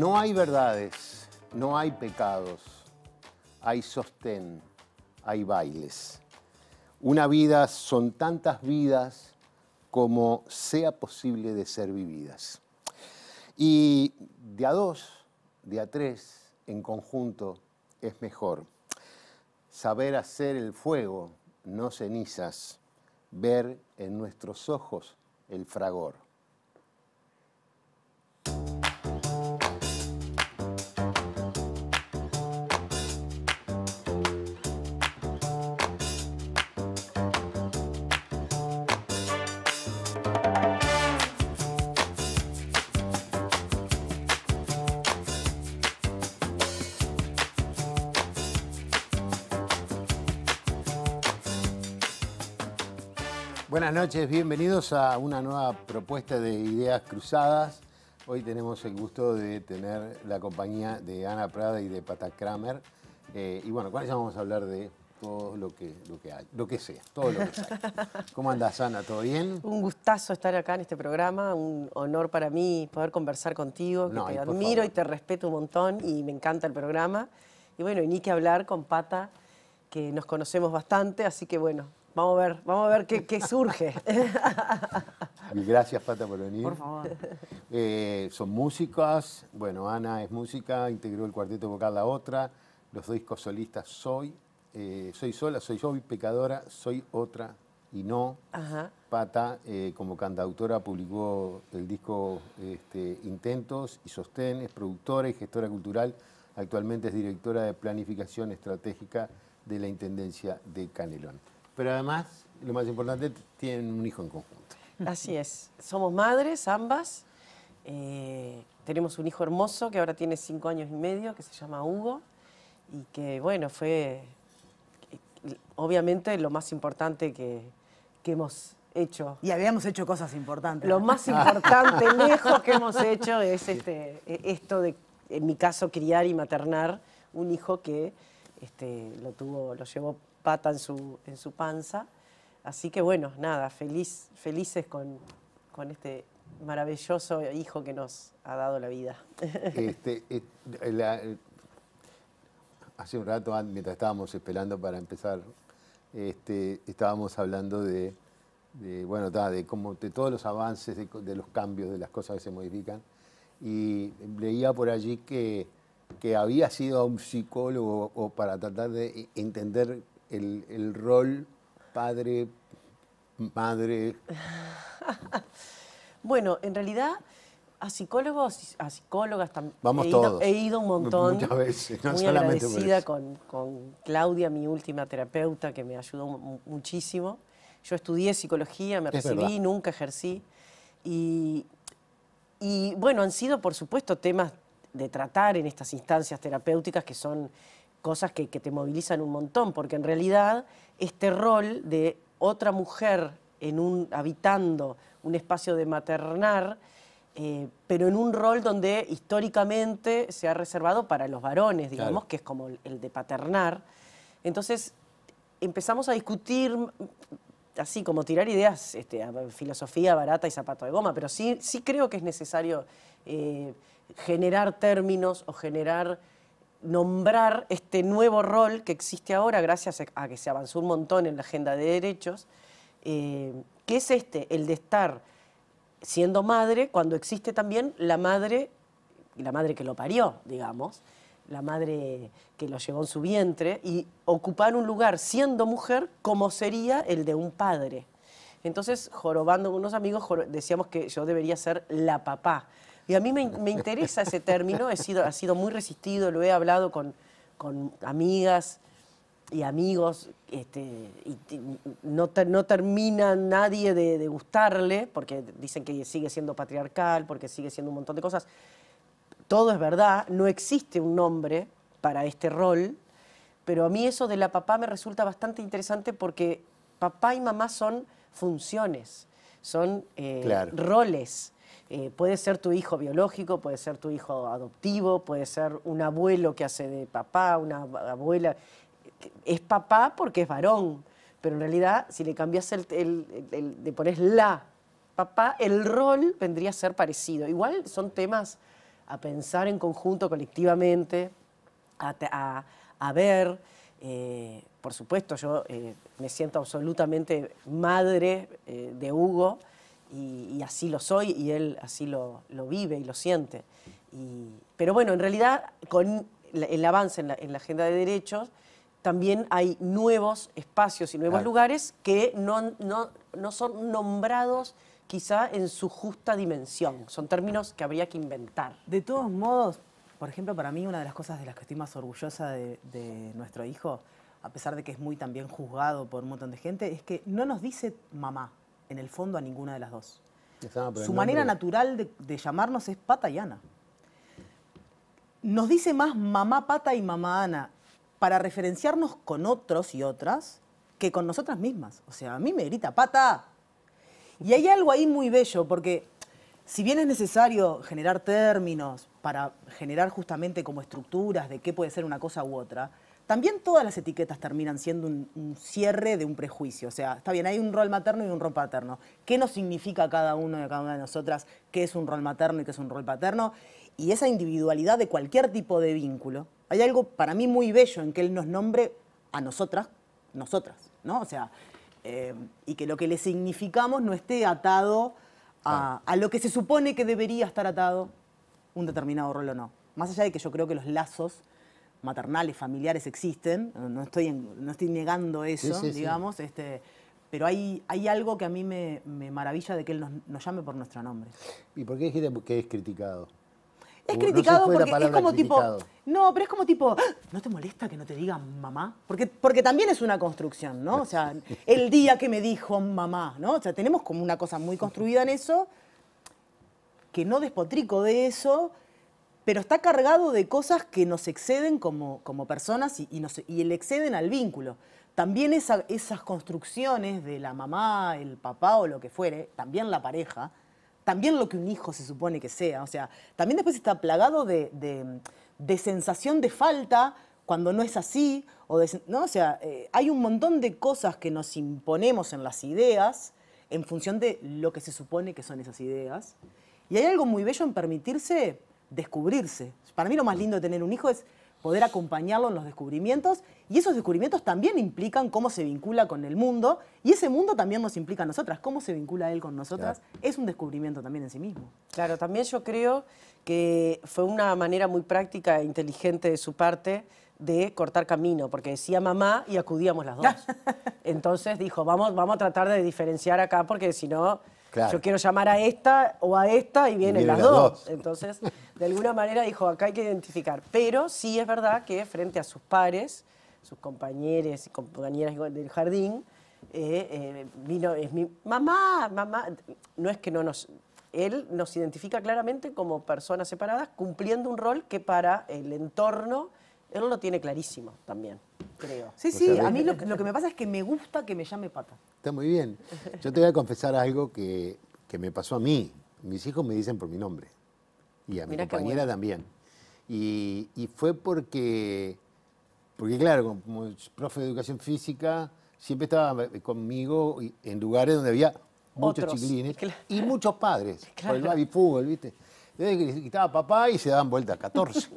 No hay verdades, no hay pecados, hay sostén, hay bailes. Una vida son tantas vidas como sea posible de ser vividas. Y de a dos, de a tres, en conjunto, es mejor. Saber hacer el fuego, no cenizas, ver en nuestros ojos el fragor. Buenas noches, bienvenidos a una nueva propuesta de Ideas Cruzadas. Hoy tenemos el gusto de tener la compañía de Ana Prada y de Pata Kramer. Eh, y bueno, con ella vamos a hablar de todo lo que, lo que hay, lo que sea, todo lo que sea. ¿Cómo andas, Ana? ¿Todo bien? Un gustazo estar acá en este programa, un honor para mí poder conversar contigo, que No, te y admiro y te respeto un montón y me encanta el programa. Y bueno, y ni que hablar con Pata, que nos conocemos bastante, así que bueno, vamos a ver, vamos a ver qué, qué surge. Y gracias, Pata, por venir. Por favor. Eh, son músicas. Bueno, Ana es música, integró el cuarteto vocal La Otra. Los discos solistas Soy, eh, Soy Sola, Soy Yo, Pecadora, Soy Otra y No. Ajá. Pata, eh, como cantautora, publicó el disco este, Intentos y Sostén, es productora y gestora cultural. Actualmente es directora de planificación estratégica de la Intendencia de Canelón. Pero además, lo más importante, tienen un hijo en conjunto. Así es. Somos madres, ambas. Eh, tenemos un hijo hermoso que ahora tiene cinco años y medio, que se llama Hugo. Y que, bueno, fue obviamente lo más importante que, que hemos hecho. Y habíamos hecho cosas importantes. Lo más importante, lejos que hemos hecho es este, eh, esto de, en mi caso, criar y maternar un hijo que este, lo tuvo, lo llevó pata en su, en su panza. Así que bueno, nada, feliz, felices con, con este maravilloso hijo que nos ha dado la vida. Este, eh, eh, hace un rato, mientras estábamos esperando para empezar, este, estábamos hablando de, bueno, de, cómo, de todos los avances, de, los cambios, de las cosas que se modifican. Y leía por allí que, que había sido un psicólogo o para tratar de entender el, el rol padre, madre, Bueno, en realidad a psicólogos, a psicólogas también Vamos he, ido, todos. he ido un montón. Muchas veces, no muy solamente agradecida con, con Claudia, mi última terapeuta, que me ayudó mu- muchísimo. Yo estudié psicología, me Es recibí, verdad. nunca ejercí. Y, y bueno, han sido, por supuesto, temas de tratar en estas instancias terapéuticas que son cosas que, que te movilizan un montón, porque en realidad este rol de otra mujer en un, habitando un espacio de maternar, eh, pero en un rol donde históricamente se ha reservado para los varones, digamos, Claro. que es como el- de paternar. Entonces empezamos a discutir así como tirar ideas, este, filosofía barata y zapato de goma, pero sí, sí creo que es necesario eh, generar términos o generar, nombrar este nuevo rol que existe ahora gracias a- que se avanzó un montón en la agenda de derechos, eh, que es este, el de estar siendo madre cuando existe también la madre, la madre que lo parió, digamos, la madre que lo llevó en su vientre, y ocupar un lugar siendo mujer como sería el de un padre. Entonces, jorobando con unos amigos, decíamos que yo debería ser la papá. Y a mí me, me interesa ese término, he sido, ha sido muy resistido, lo he hablado con, con amigas y amigos, este, y, y no, ter- no termina nadie de, de gustarle, porque dicen que sigue siendo patriarcal, porque sigue siendo un montón de cosas. Todo es verdad, no existe un nombre para este rol, pero a mí eso de la papá me resulta bastante interesante porque papá y mamá son funciones, son eh, Claro. roles. Eh, puede ser tu hijo biológico, puede ser tu hijo adoptivo, puede ser un abuelo que hace de papá, una abuela. Es papá porque es varón, pero en realidad si le cambias el, le pones la papá, el rol vendría a ser parecido. Igual son temas a pensar en conjunto, colectivamente, a, ver. eh, por supuesto, yo eh, me siento absolutamente madre de Hugo y, y así lo soy y él así lo, lo vive y lo siente. Y- pero bueno, en realidad con la- el avance en la, en la agenda de derechos también hay nuevos espacios y nuevos Claro. lugares que no, no, no son nombrados quizá en su justa dimensión. Son términos que habría que inventar. De todos modos, por ejemplo, para mí una de las cosas de las que estoy más orgullosa de, de nuestro hijo, a pesar de que es muy también juzgado por un montón de gente, es que no nos dice mamá, en el fondo, a ninguna de las dos. Su manera nombre. natural de, de llamarnos es Pata y Ana. Nos dice más mamá Pata y mamá Ana para referenciarnos con otros y otras que con nosotras mismas. O sea, a mí me grita Pata. Y hay algo ahí muy bello, porque si bien es necesario generar términos para generar justamente como estructuras de qué puede ser una cosa u otra, también todas las etiquetas terminan siendo un, un cierre de un prejuicio. O sea, está bien, hay un rol materno y un rol paterno. ¿Qué nos significa cada uno de cada una de nosotras qué es un rol materno y qué es un rol paterno? Y esa individualidad de cualquier tipo de vínculo. Hay algo para mí muy bello en que él nos nombre a nosotras, nosotras, ¿no? O sea, eh, y que lo que le significamos no esté atado a, a lo que se supone que debería estar atado un determinado rol o no. Más allá de que yo creo que los lazos maternales, familiares existen, no estoy, en- no estoy negando eso, Sí, sí, sí. digamos, Este, pero hay, hay algo que a mí me, me maravilla de que él nos, nos llame por nuestro nombre. ¿Y por qué dijiste que es criticado? Es no criticado porque es como criticado. tipo. No, pero es como tipo. "Ah, ¿No te molesta que no te digan mamá? Porque, porque también es una construcción, ¿no? O sea, el día que me dijo mamá, ¿no? O sea, tenemos como una cosa muy construida en eso, que no despotrico de eso, pero está cargado de cosas que nos exceden como, personas y, nos, le exceden al vínculo. También esa- esas construcciones de la mamá, el papá o lo que fuere, también la pareja, también lo que un hijo se supone que sea. O sea, también después está plagado de, sensación de falta cuando no es así. O sea, eh, hay un montón de cosas que nos imponemos en las ideas en función de lo que se supone que son esas ideas. Y hay algo muy bello en permitirse descubrirse. Para mí lo más lindo de tener un hijo es poder acompañarlo en los descubrimientos y esos descubrimientos también implican cómo se vincula con el mundo y ese mundo también nos implica a nosotras, cómo se vincula él con nosotras es un descubrimiento también en sí mismo. Claro, también yo creo que fue una manera muy práctica e inteligente de su parte de cortar camino, porque decía mamá y acudíamos las dos. Entonces dijo, vamos, vamos a tratar de diferenciar acá, porque si no, Claro. yo quiero llamar a esta o a esta y vienen vienen las las dos. dos. Entonces, de alguna manera dijo, acá hay que identificar. Pero sí es verdad que frente a sus pares, sus compañeros y compañeras del jardín, eh, eh, vino, es mi mamá, mamá. No es que no nos. Él nos identifica claramente como personas separadas, cumpliendo un rol que para el entorno él lo tiene clarísimo también, creo. Sí, sí, sea, a mí lo, lo que me pasa es que me gusta que me llame pata. Está muy bien. Yo te voy a confesar algo que, que me pasó a mí. Mis hijos me dicen por mi nombre. Y a mi qué compañera bueno. también. Y, y fue porque, porque, claro, como profe de educación física, siempre estaba conmigo en lugares donde había muchos Otros, chiquilines claro. y muchos padres. Por el Claro. baby fútbol, ¿viste? Entonces estaba papá y se daban vueltas 14.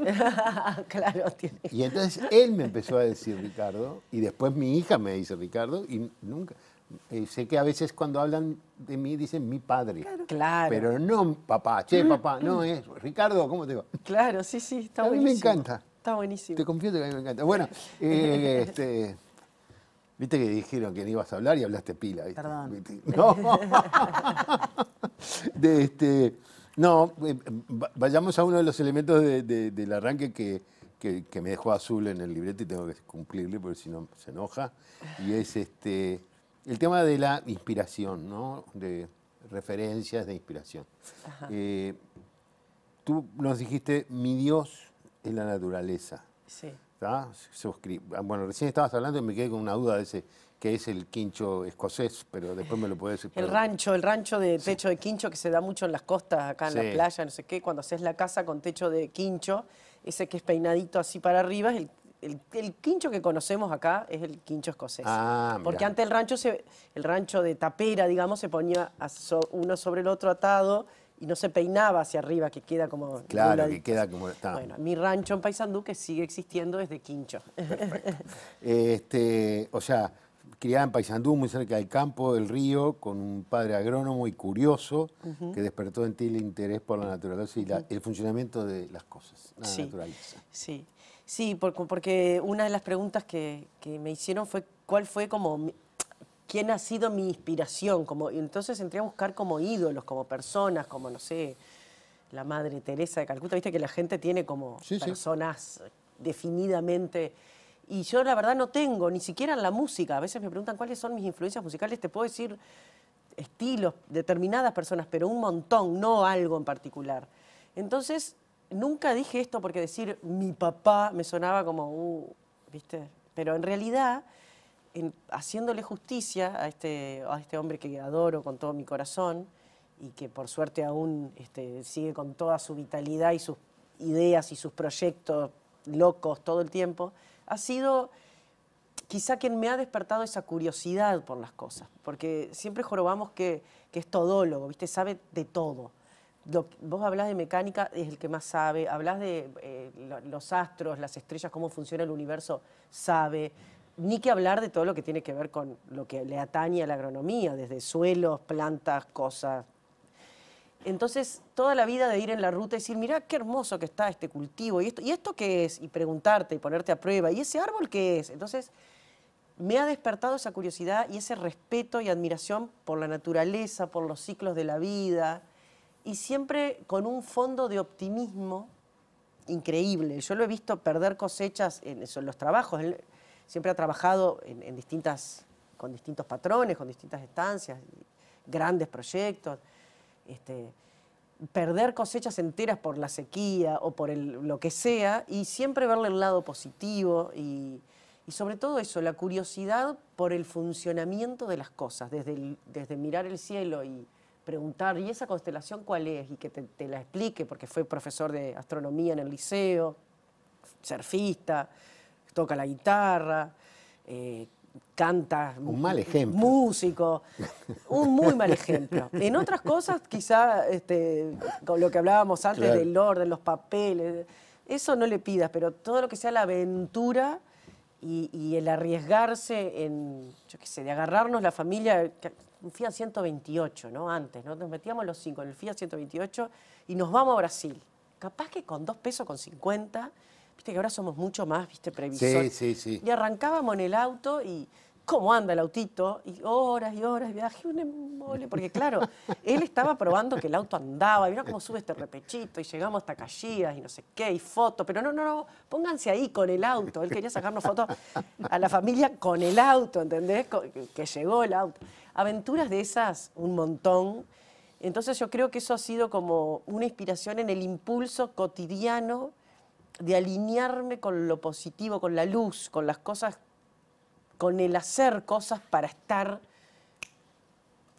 claro, tiene. Y entonces él me empezó a decir Ricardo, y después mi hija me dice Ricardo, y nunca. eh, sé que a veces cuando hablan de mí dicen mi padre. Claro. Pero no papá, che, papá, no es Ricardo, ¿cómo te va? Claro, sí, sí, está A mí me buenísimo. encanta. Está buenísimo. Te confieso que a mí me encanta. Bueno, eh, este, viste que dijeron que no ibas a hablar y hablaste pila. ¿viste? Perdón. ¿Viste? No. De este, no, eh, va- vayamos a uno de los elementos de- de- del arranque que, que- que me dejó azul en el libreto y tengo que cumplirle porque si no se enoja. Y es este, el tema de la inspiración, ¿no? De referencias de inspiración. Eh, tú nos dijiste, mi Dios es la naturaleza. Sí. ¿tá? Ah, Bueno, recién estabas hablando y me quedé con una duda de ese, que es el quincho escocés, pero después me lo puedes El explicar. rancho, el rancho de techo de quincho que se da mucho en las costas, acá en Sí. la playa, no sé qué, cuando haces la casa con techo de quincho, ese que es peinadito así para arriba, es el, el- el quincho que conocemos acá es el quincho escocés. Ah, Porque antes el rancho, se, el rancho de tapera, digamos, se ponía so- uno sobre el otro atado y no se peinaba hacia arriba, que queda como... Claro, que queda como está. Bueno, mi rancho en Paysandú que sigue existiendo desde Quincho. Este, o sea, criada en Paysandú, muy cerca del campo, del río, con un padre agrónomo y curioso que despertó en ti el interés por la naturaleza y la- el funcionamiento de las cosas, la Sí. naturaleza. Sí, sí, por- porque una de las preguntas que, que me hicieron fue cuál fue como, quién ha sido mi inspiración, como, entonces entré a buscar como ídolos, como personas, como, no sé, la Madre Teresa de Calcuta, viste que la gente tiene como Sí, sí. personas definidamente, y yo la verdad no tengo, ni siquiera en la música, a veces me preguntan cuáles son mis influencias musicales, te puedo decir estilos, determinadas personas, pero un montón, no algo en particular. Entonces, nunca dije esto porque decir mi papá me sonaba como, uh, ¿viste? Pero en realidad, haciéndole justicia a este, a este hombre que adoro con todo mi corazón y que por suerte aún este, sigue con toda su vitalidad y sus ideas y sus proyectos locos todo el tiempo, ha sido quizá quien me ha despertado esa curiosidad por las cosas, porque siempre jorobamos que, es todólogo, ¿viste? sabe de todo. Vos hablas de mecánica, es el que más sabe, hablas de eh, lo- los astros, las estrellas, cómo funciona el universo, sabe. Ni que hablar de todo lo que tiene que ver con lo que le atañe a la agronomía, desde suelos, plantas, cosas, entonces, toda la vida de ir en la ruta y decir, mirá qué hermoso que está este cultivo, ¿y esto, ¿y esto qué es? Y preguntarte y ponerte a prueba, ¿y ese árbol qué es? Entonces, me ha despertado esa curiosidad y ese respeto y admiración por la naturaleza, por los ciclos de la vida, y siempre con un fondo de optimismo increíble. Yo lo he visto perder cosechas en, eso, en los trabajos. Él siempre ha trabajado en, en distintas, con distintos patrones, con distintas estancias, grandes proyectos. Este, perder cosechas enteras por la sequía o por el- lo que sea y siempre verle el lado positivo y, y sobre todo eso, la curiosidad por el funcionamiento de las cosas, desde, el- desde mirar el cielo y preguntar, ¿y esa constelación cuál es? Y que te, te la explique, porque fue profesor de astronomía en el liceo, surfista, toca la guitarra, eh, canta. Un mal ejemplo. Músico. Un muy mal ejemplo. En otras cosas, quizá este, con lo que hablábamos antes Claro. del orden, los papeles, eso no le pidas, pero todo lo que sea la aventura y, y el arriesgarse en, yo qué sé, de agarrarnos la familia, un Fiat 128, ¿no? Antes, ¿no? Nos metíamos los cinco en el Fiat 128 y nos vamos a Brasil. Capaz que con dos pesos con 50, viste que ahora somos mucho más, viste, previsor. Sí, sí, sí. Y arrancábamos en el auto y cómo anda el autito, y horas y horas viaje, un embole, porque claro, él estaba probando que el auto andaba, y mira cómo sube este repechito, y llegamos hasta Caxias y no sé qué, y fotos, pero no, no, no, pónganse ahí con el auto, él quería sacarnos fotos a la familia con el auto, ¿entendés? Que llegó el auto. Aventuras de esas, un montón. Entonces yo creo que eso ha sido como una inspiración en el impulso cotidiano de alinearme con lo positivo, con la luz, con las cosas, con el hacer cosas para estar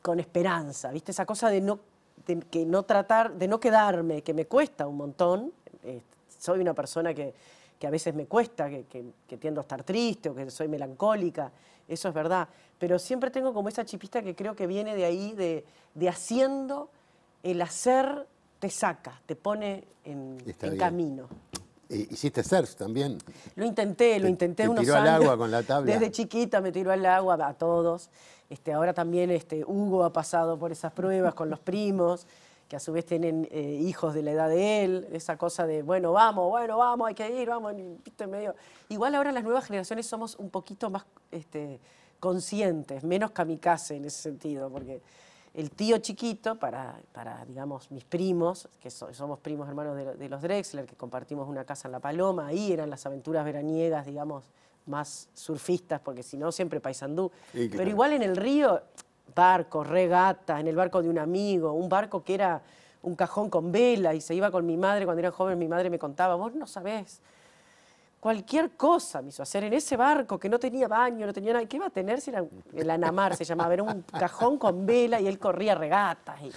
con esperanza, ¿viste? Esa cosa de no, de que no tratar, de no quedarme, que me cuesta un montón. Eh, soy una persona que, que a veces me cuesta, que, que- que tiendo a estar triste o que soy melancólica, eso es verdad. Pero siempre tengo como esa chipista que creo que viene de ahí, de, de haciendo, el hacer te saca, te pone en, camino. ¿Hiciste surf también? Lo intenté, lo Te- intenté te unos tiró al años. agua con la tabla. Desde chiquita me tiró al agua a todos. Este, ahora también este, Hugo ha pasado por esas pruebas con los primos, que a su vez tienen eh, hijos de la edad de él. Esa cosa de, bueno, vamos, bueno, vamos, hay que ir, vamos. viste, medio. Igual ahora las nuevas generaciones somos un poquito más este, conscientes, menos kamikaze en ese sentido, porque el tío chiquito, para, para digamos, mis primos, que so- somos primos hermanos de, de los Drexler, que compartimos una casa en La Paloma, ahí eran las aventuras veraniegas, digamos, más surfistas, porque si no, siempre paisandú. Sí, claro. Pero igual en el río, barcos, regata, en el barco de un amigo, un barco que era un cajón con vela y se iba con mi madre cuando era joven, mi madre me contaba, vos no sabés, cualquier cosa me hizo hacer en ese barco que no tenía baño, no tenía nada. ¿Qué iba a tener si era el Anamar se llamaba? Era un cajón con vela y él corría regatas y,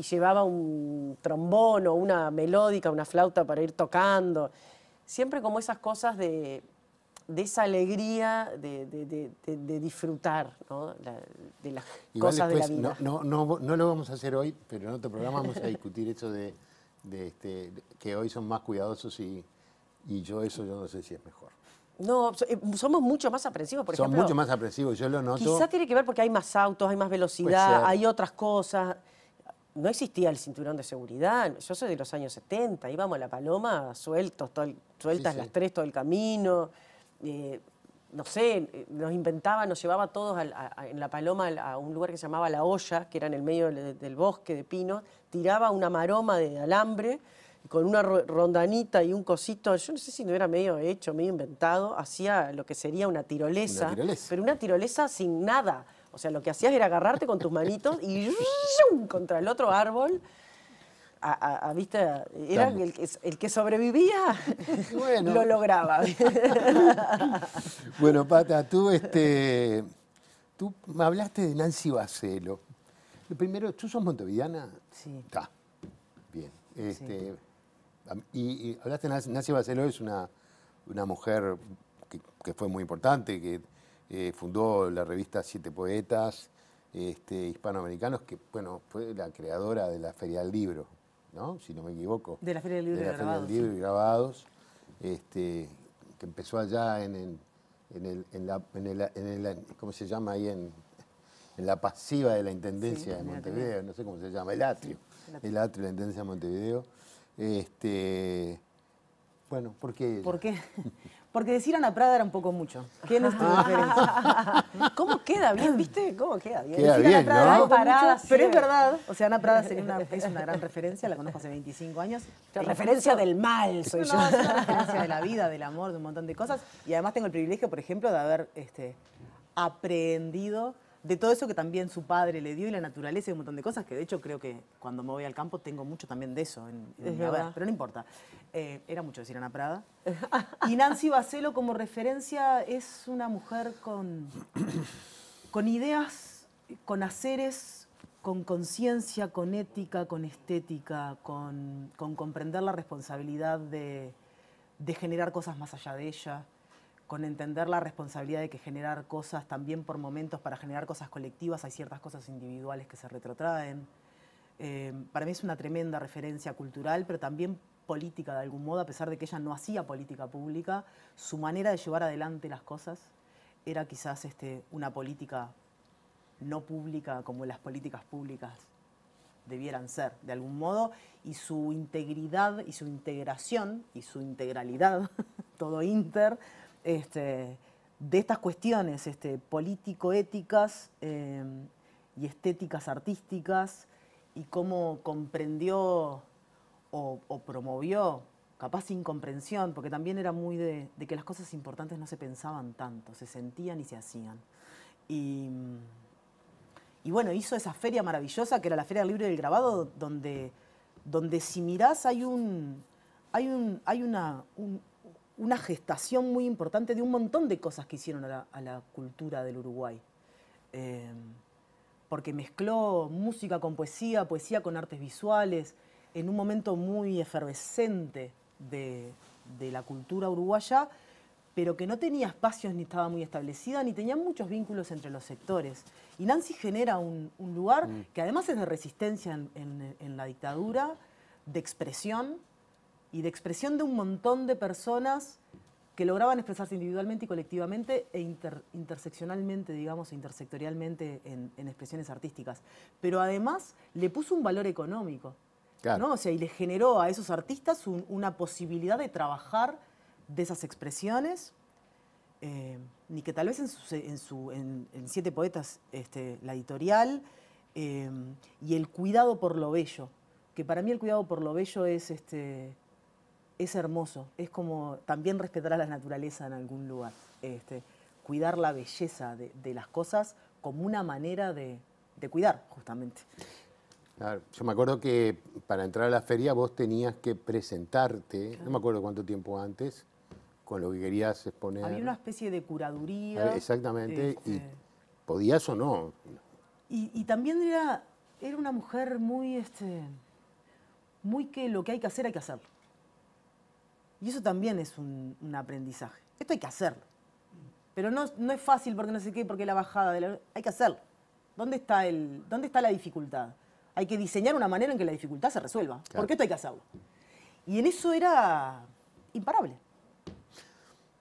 y llevaba un trombón o una melódica, una flauta para ir tocando. Siempre como esas cosas de, de esa alegría de, de- de- de- de disfrutar ¿no? La- de las Igual cosas de la vida. no, no, no, no lo vamos a hacer hoy, pero en otro programa vamos a discutir eso de, de este, de que hoy son más cuidadosos y, y yo eso yo no sé si es mejor. No, eh, somos mucho más aprensivos, por son ejemplo. mucho más apresivos, yo lo noto. Quizá tiene que ver porque hay más autos, hay más velocidad, hay otras cosas. No existía el cinturón de seguridad. Yo soy de los años 70, íbamos a la paloma sueltos, todo el- sueltas Sí, sí. las tres todo el camino. eh, no sé, eh, nos inventaba, nos llevaba todos a- a- en la paloma al- a un lugar que se llamaba La Olla, que era en el medio del, del bosque de pinos, tiraba una maroma de alambre con una ro- rondanita y un cosito, yo no sé si no era medio hecho, medio inventado, hacía lo que sería una tirolesa, Una tirolesa. pero una tirolesa sin nada. O sea, lo que hacías era agarrarte con tus manitos y contra el otro árbol. A, a- a- ¿viste? Era el que, el que sobrevivía, Bueno. lo lograba. Bueno, Pata, tú, este, tú me hablaste de Nancy Bacelo. Lo primero, ¿tú sos montevideana? Sí. Está, bien. Este, y, y hablaste de Nancy, Bacelo, es una, una mujer que, que fue muy importante, que eh, fundó la revista Siete Poetas este, Hispanoamericanos, que bueno, fue la creadora de la Feria del Libro, ¿no? Si no me equivoco. De la Feria del Libro De y la Feria Grabados, del Libro y Grabados, este, que empezó allá en, el- en, el, en, la, en, el, en el- ¿cómo se llama ahí? En, en la pasiva de la Intendencia Sí, de en Montevideo, no sé cómo se llama, el atrio. El atrio de la Intendencia de Montevideo. Este, bueno, ¿por qué? ¿Por qué? Porque decir Ana Prada era un poco mucho. ¿Quién es tu Ah. referencia? ¿Cómo queda bien, viste? ¿Cómo queda bien? Queda Decir Ana Prada ¿no? Parada, mucho, pero es verdad. O sea, Ana Prada sería una, es una gran referencia, la conozco hace 25 años. La referencia del mal soy No, yo. es una referencia de la vida, del amor, de un montón de cosas. Y además tengo el privilegio, por ejemplo, de haber este, aprendido de todo eso que también su padre le dio y la naturaleza y un montón de cosas, que de hecho creo que cuando me voy al campo tengo mucho también de eso en, en Es mi haber, pero no importa. Eh, era mucho decir Ana Prada. Y Nancy Bacelo como referencia es una mujer con, con ideas, con haceres, con conciencia, con ética, con estética, con, con comprender la responsabilidad de, de generar cosas más allá de ella, con entender la responsabilidad de que generar cosas también por momentos, para generar cosas colectivas, hay ciertas cosas individuales que se retrotraen. Eh, para mí es una tremenda referencia cultural, pero también política de algún modo, a pesar de que ella no hacía política pública, su manera de llevar adelante las cosas era quizás este, una política no pública como las políticas públicas debieran ser, de algún modo, y su integridad y su integración y su integralidad, todo inter, este, de estas cuestiones este, político-éticas eh, y estéticas artísticas, y cómo comprendió o, promovió, capaz sin comprensión, porque también era muy de, que las cosas importantes no se pensaban tanto, se sentían y se hacían. Y, bueno, hizo esa feria maravillosa que era la Feria del Libro y del Grabado, donde, donde si mirás hay, un, hay, un, hay una, un- una gestación muy importante de un montón de cosas que hicieron a la, a la cultura del Uruguay. Eh, porque mezcló música con poesía, poesía con artes visuales, en un momento muy efervescente de, de la cultura uruguaya, pero que no tenía espacios ni estaba muy establecida, ni tenía muchos vínculos entre los sectores. Y Nancy genera un, un lugar que además es de resistencia en, en- en la dictadura, de expresión, y de expresión de un montón de personas que lograban expresarse individualmente y colectivamente e inter- interseccionalmente, digamos, e intersectorialmente en, en expresiones artísticas. Pero además le puso un valor económico. Claro. ¿no? O sea, y le generó a esos artistas un- una posibilidad de trabajar de esas expresiones, eh, ni que tal vez en, su, en, su- en- en Siete Poetas, este, la editorial, eh, y el cuidado por lo bello, que para mí el cuidado por lo bello es, este, es hermoso, es como también respetar a la naturaleza en algún lugar, este, cuidar la belleza de, de las cosas como una manera de, de cuidar, justamente. Claro, Yo me acuerdo que para entrar a la feria vos tenías que presentarte, no me acuerdo cuánto tiempo antes, con lo que querías exponer. Había una especie de curaduría. Ah, Exactamente, este, y podías o no. Y, y también era, era una mujer muy, este, muy que lo que hay que hacer hay que hacerlo. Y eso también es un, un aprendizaje. Esto hay que hacerlo. pero no, no es fácil porque no sé qué, porque la bajada, de la- hay que hacerlo. ¿Dónde está, el, ¿Dónde está la dificultad? Hay que diseñar una manera en que la dificultad se resuelva, Claro. porque esto hay que hacerlo. Y en eso era imparable.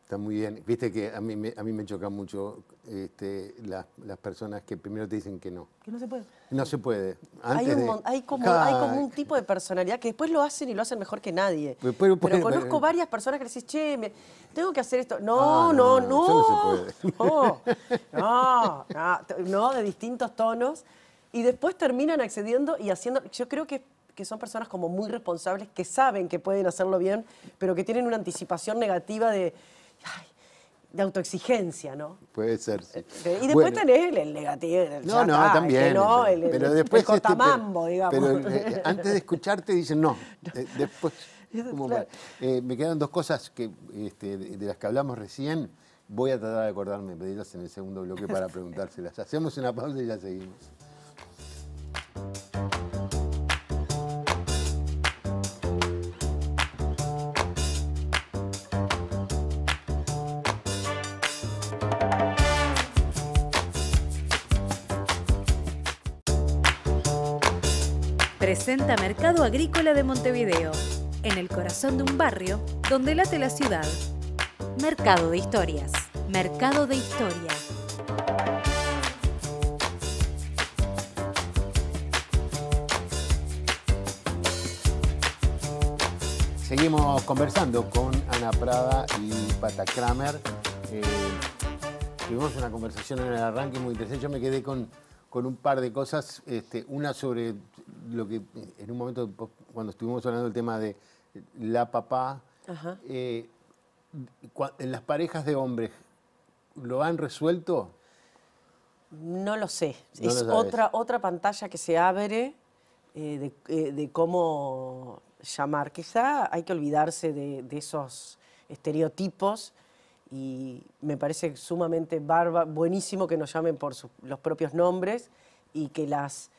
Está muy bien. Viste que a mí me, a mí me choca mucho este, las, las personas que primero te dicen que no. Que no se puede. No se puede. Hay, un de- hay como, hay como un tipo de personalidad que después lo hacen y lo hacen mejor que nadie. Pero- Pero, pero- pero- conozco pero- varias personas que le decís, che, me- tengo que hacer esto. No, Ah, no, no, no. no No, no, de distintos tonos. Y después terminan accediendo y haciendo. Yo creo que, que son personas como muy responsables que saben que pueden hacerlo bien, pero que tienen una anticipación negativa de. Ay, de autoexigencia, ¿no? Puede ser, sí. Eh, Y después Bueno, tenés el, el negativo. el No, no, el también. no, pero, el, el- pero el después. este, pero- cortamambo, digamos. Pero eh, antes de escucharte dicen no. Eh, después. como Claro. Eh, me quedan dos cosas que, este, de, las que hablamos recién. Voy a tratar de acordarme de pedirlas en el segundo bloque para preguntárselas. Hacemos una pausa y ya seguimos. Presenta Mercado Agrícola de Montevideo, en el corazón de un barrio donde late la ciudad. Mercado de Historias. Mercado de Historia. Seguimos conversando con Ana Prada y Pata Kramer. Eh, tuvimos una conversación en el arranque muy interesante. Yo me quedé con, con un par de cosas. Este, una sobre lo que en un momento cuando estuvimos hablando del tema de la papá. Eh, en las parejas de hombres, ¿lo han resuelto? No lo sé. No es lo otra, otra pantalla que se abre eh, de, eh, de cómo llamar. Quizá hay que olvidarse de, de esos estereotipos y me parece sumamente barba, buenísimo que nos llamen por sus- los propios nombres y que las,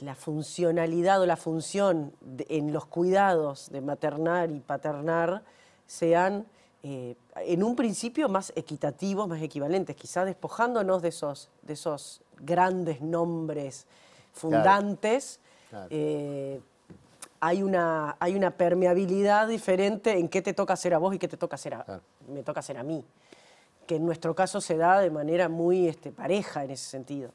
la funcionalidad o la función de- en los cuidados de maternar y paternar sean eh, en un principio más equitativos, más equivalentes, quizá despojándonos de esos, de esos grandes nombres fundantes. Claro. eh, hay una, hay una permeabilidad diferente en qué te toca hacer a vos y qué te toca hacer a, Claro. me toca hacer a mí. Que en nuestro caso se da de manera muy este, pareja en ese sentido.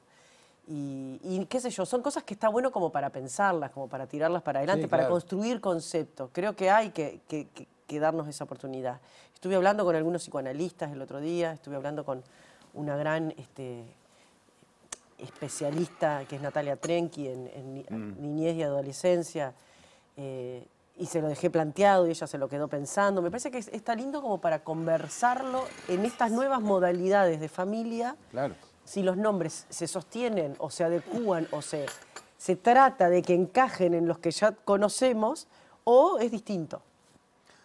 Y, y qué sé yo, son cosas que está bueno como para pensarlas, como para tirarlas para adelante, Sí, para construir conceptos. Creo que hay que, que- que- que darnos esa oportunidad. Estuve hablando con algunos psicoanalistas el otro día, estuve hablando con una gran este, especialista que es Natalia Trenki en, en ni- niñez y adolescencia. eh, y se lo dejé planteado y ella se lo quedó pensando. Me parece que es- está lindo como para conversarlo en estas nuevas modalidades de familia Claro. Si los nombres se sostienen o se adecúan o se, se trata de que encajen en los que ya conocemos o es distinto.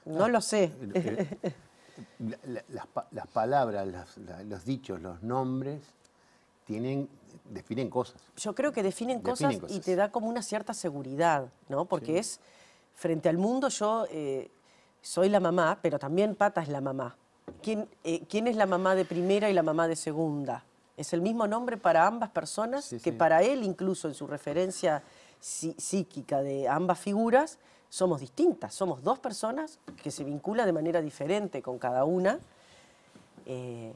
No lo sé. Eh, la- la- las, pa- las palabras, las- la- los dichos, los nombres, tienen, definen cosas. Yo creo que definen, Definen cosas, y te da como una cierta seguridad, ¿no? Porque es, frente al mundo yo eh, soy la mamá, pero también Pata es la mamá. ¿Quién, eh, quién es la mamá de primera y la mamá de segunda? Es el mismo nombre para ambas personas Sí, que sí. para él, incluso en su referencia psí- psíquica de ambas figuras, somos distintas. Somos dos personas que se vinculan de manera diferente con cada una. Eh,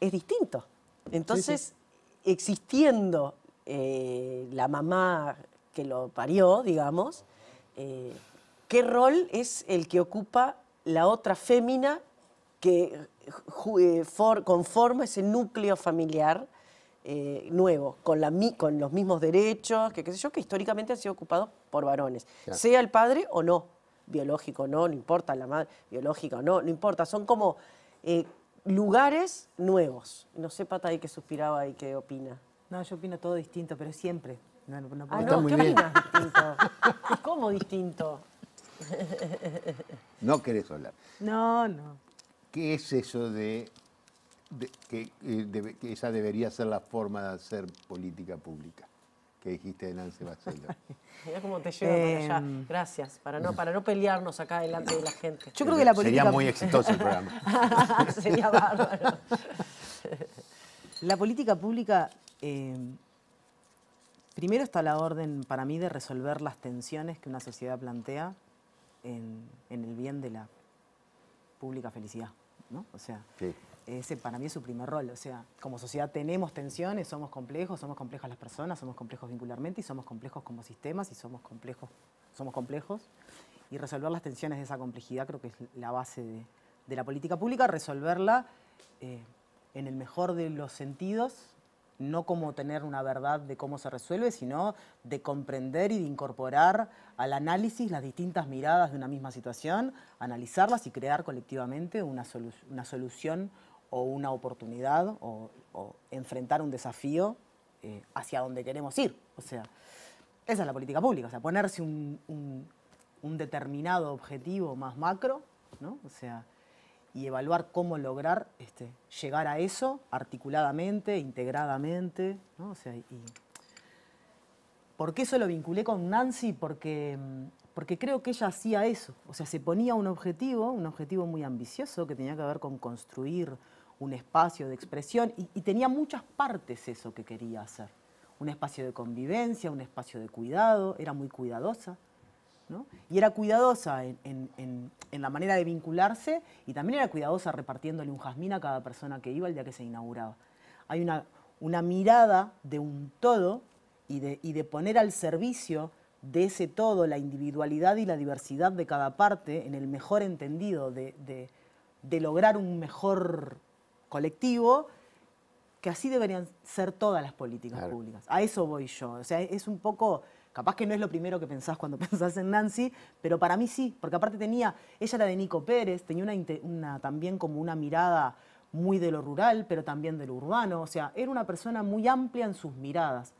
es distinto. Entonces, existiendo eh, la mamá que lo parió, digamos, eh, ¿qué rol es el que ocupa la otra fémina que eh, for- conforma ese núcleo familiar eh, nuevo, con, la, mi- con los mismos derechos, que qué sé yo, que históricamente han sido ocupados por varones, Claro. sea el padre o no, biológico o no, no importa, la madre biológica o no, no importa, son como eh, lugares nuevos. No sé, Pata, ahí que suspiraba y qué opina. No, yo opino todo distinto, pero siempre. No, no, no Ah, no, muy ¿qué bien. opinas distinto? ¿Cómo distinto? No querés hablar. no, no. ¿Qué es eso de, de- que, eh, que esa debería ser la forma de hacer política pública? que dijiste de Nancy Bachelet. Mirá cómo te lleva para allá. Em. Gracias, para no, para no pelearnos acá delante de la gente. Yo creo que la política... Sería muy exitoso el programa. Sería bárbaro. La política pública, eh, primero está la orden para mí de resolver las tensiones que una sociedad plantea en, en el bien de la pública felicidad, ¿no? O sea, Sí. ese para mí es su primer rol. O sea, como sociedad tenemos tensiones, somos complejos, somos complejas las personas, somos complejos vincularmente y somos complejos como sistemas y somos complejos, somos complejos. Y resolver las tensiones de esa complejidad creo que es la base de, de la política pública, resolverla eh, en el mejor de los sentidos, no como tener una verdad de cómo se resuelve, sino de comprender y de incorporar al análisis las distintas miradas de una misma situación, analizarlas y crear colectivamente una, solu- una solución o una oportunidad o, enfrentar un desafío eh, hacia donde queremos ir. O sea, esa es la política pública, o sea, ponerse un, un- un determinado objetivo más macro, ¿no? O sea, y evaluar cómo lograr este, llegar a eso articuladamente, integradamente, ¿no? O sea, y, ¿Por qué eso lo vinculé con Nancy? Porque, mm, porque creo que ella hacía eso. O sea, se ponía un objetivo, un objetivo muy ambicioso que tenía que ver con construir un espacio de expresión y, y tenía muchas partes eso que quería hacer. Un espacio de convivencia, un espacio de cuidado, era muy cuidadosa. ¿No? Y era cuidadosa en, en- en- en la manera de vincularse y también era cuidadosa repartiéndole un jazmín a cada persona que iba el día que se inauguraba. Hay una, una mirada de un todo y de, y de poner al servicio de ese todo la individualidad y la diversidad de cada parte en el mejor entendido de, de- de lograr un mejor colectivo, que así deberían ser todas las políticas Claro. públicas. A eso voy yo. O sea, es un poco, capaz que no es lo primero que pensás cuando pensás en Nancy, pero para mí sí, porque aparte tenía, ella era de Nico Pérez, tenía una, una- también como una mirada muy de lo rural, pero también de lo urbano. O sea, era una persona muy amplia en sus miradas,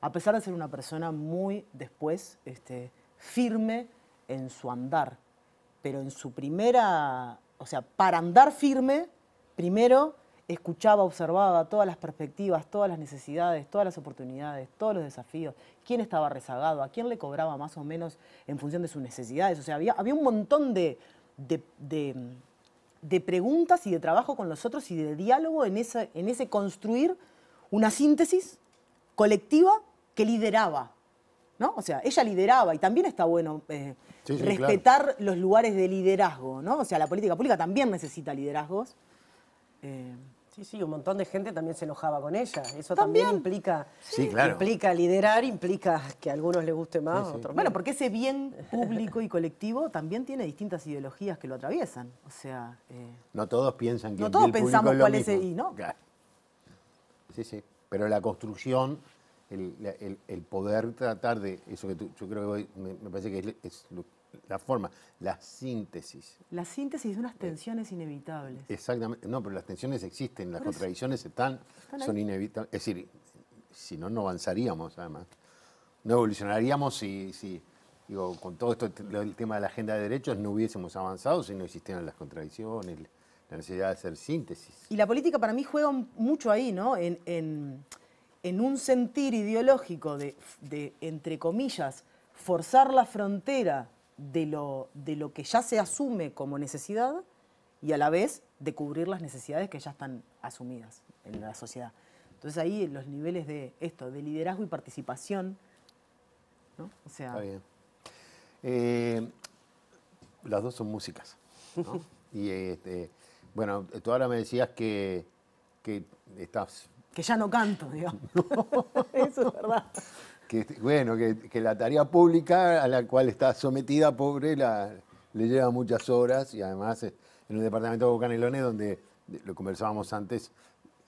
a pesar de ser una persona muy después este, firme en su andar. Pero en su primera, o sea, para andar firme, primero escuchaba, observaba todas las perspectivas, todas las necesidades, todas las oportunidades, todos los desafíos, quién estaba rezagado, a quién le cobraba más o menos en función de sus necesidades. O sea, había, había un montón de, de- de, de preguntas y de trabajo con los otros y de diálogo en, ese construir una síntesis colectiva que lideraba. ¿no? O sea, ella lideraba y también está bueno eh, Sí, sí, respetar los lugares de liderazgo, ¿no? O sea, la política pública también necesita liderazgos. Eh, Sí, sí, un montón de gente también se enojaba con ella. Eso también, También. implica, Sí, claro. implica liderar, implica que a algunos les guste más, a otros bueno, porque ese bien público y colectivo también tiene distintas ideologías que lo atraviesan. O sea, eh, No todos piensan que No el todos bien público pensamos es lo cuál es mismo. el- y no. Claro. Sí, sí. Pero la construcción, el- el poder tratar de eso que tú, yo creo que hoy me, me parece que es, es lo- la forma, la síntesis. la síntesis de unas tensiones inevitables. Exactamente. No, pero las tensiones existen, las contradicciones están, Están son inevitables. Es decir, si no, no avanzaríamos además. No evolucionaríamos si, si digo, con todo esto, el tema de la agenda de derechos, no hubiésemos avanzado si no existieran las contradicciones, la necesidad de hacer síntesis. Y la política para mí juega mucho ahí, ¿no? En, en- en un sentir ideológico de, de, entre comillas, forzar la frontera de lo, de lo que ya se asume como necesidad y a la vez de cubrir las necesidades que ya están asumidas en la sociedad. Entonces ahí los niveles de esto, de liderazgo y participación, ¿no? O sea, Está bien. Eh, las dos son músicas. ¿no? y este, bueno, tú ahora me decías que, que estás que ya no canto, digamos. Eso es verdad. Que bueno, que, que la tarea pública a la cual está sometida, pobre, la, le lleva muchas horas y además eh, en un departamento de Canelones donde, de- lo conversábamos antes,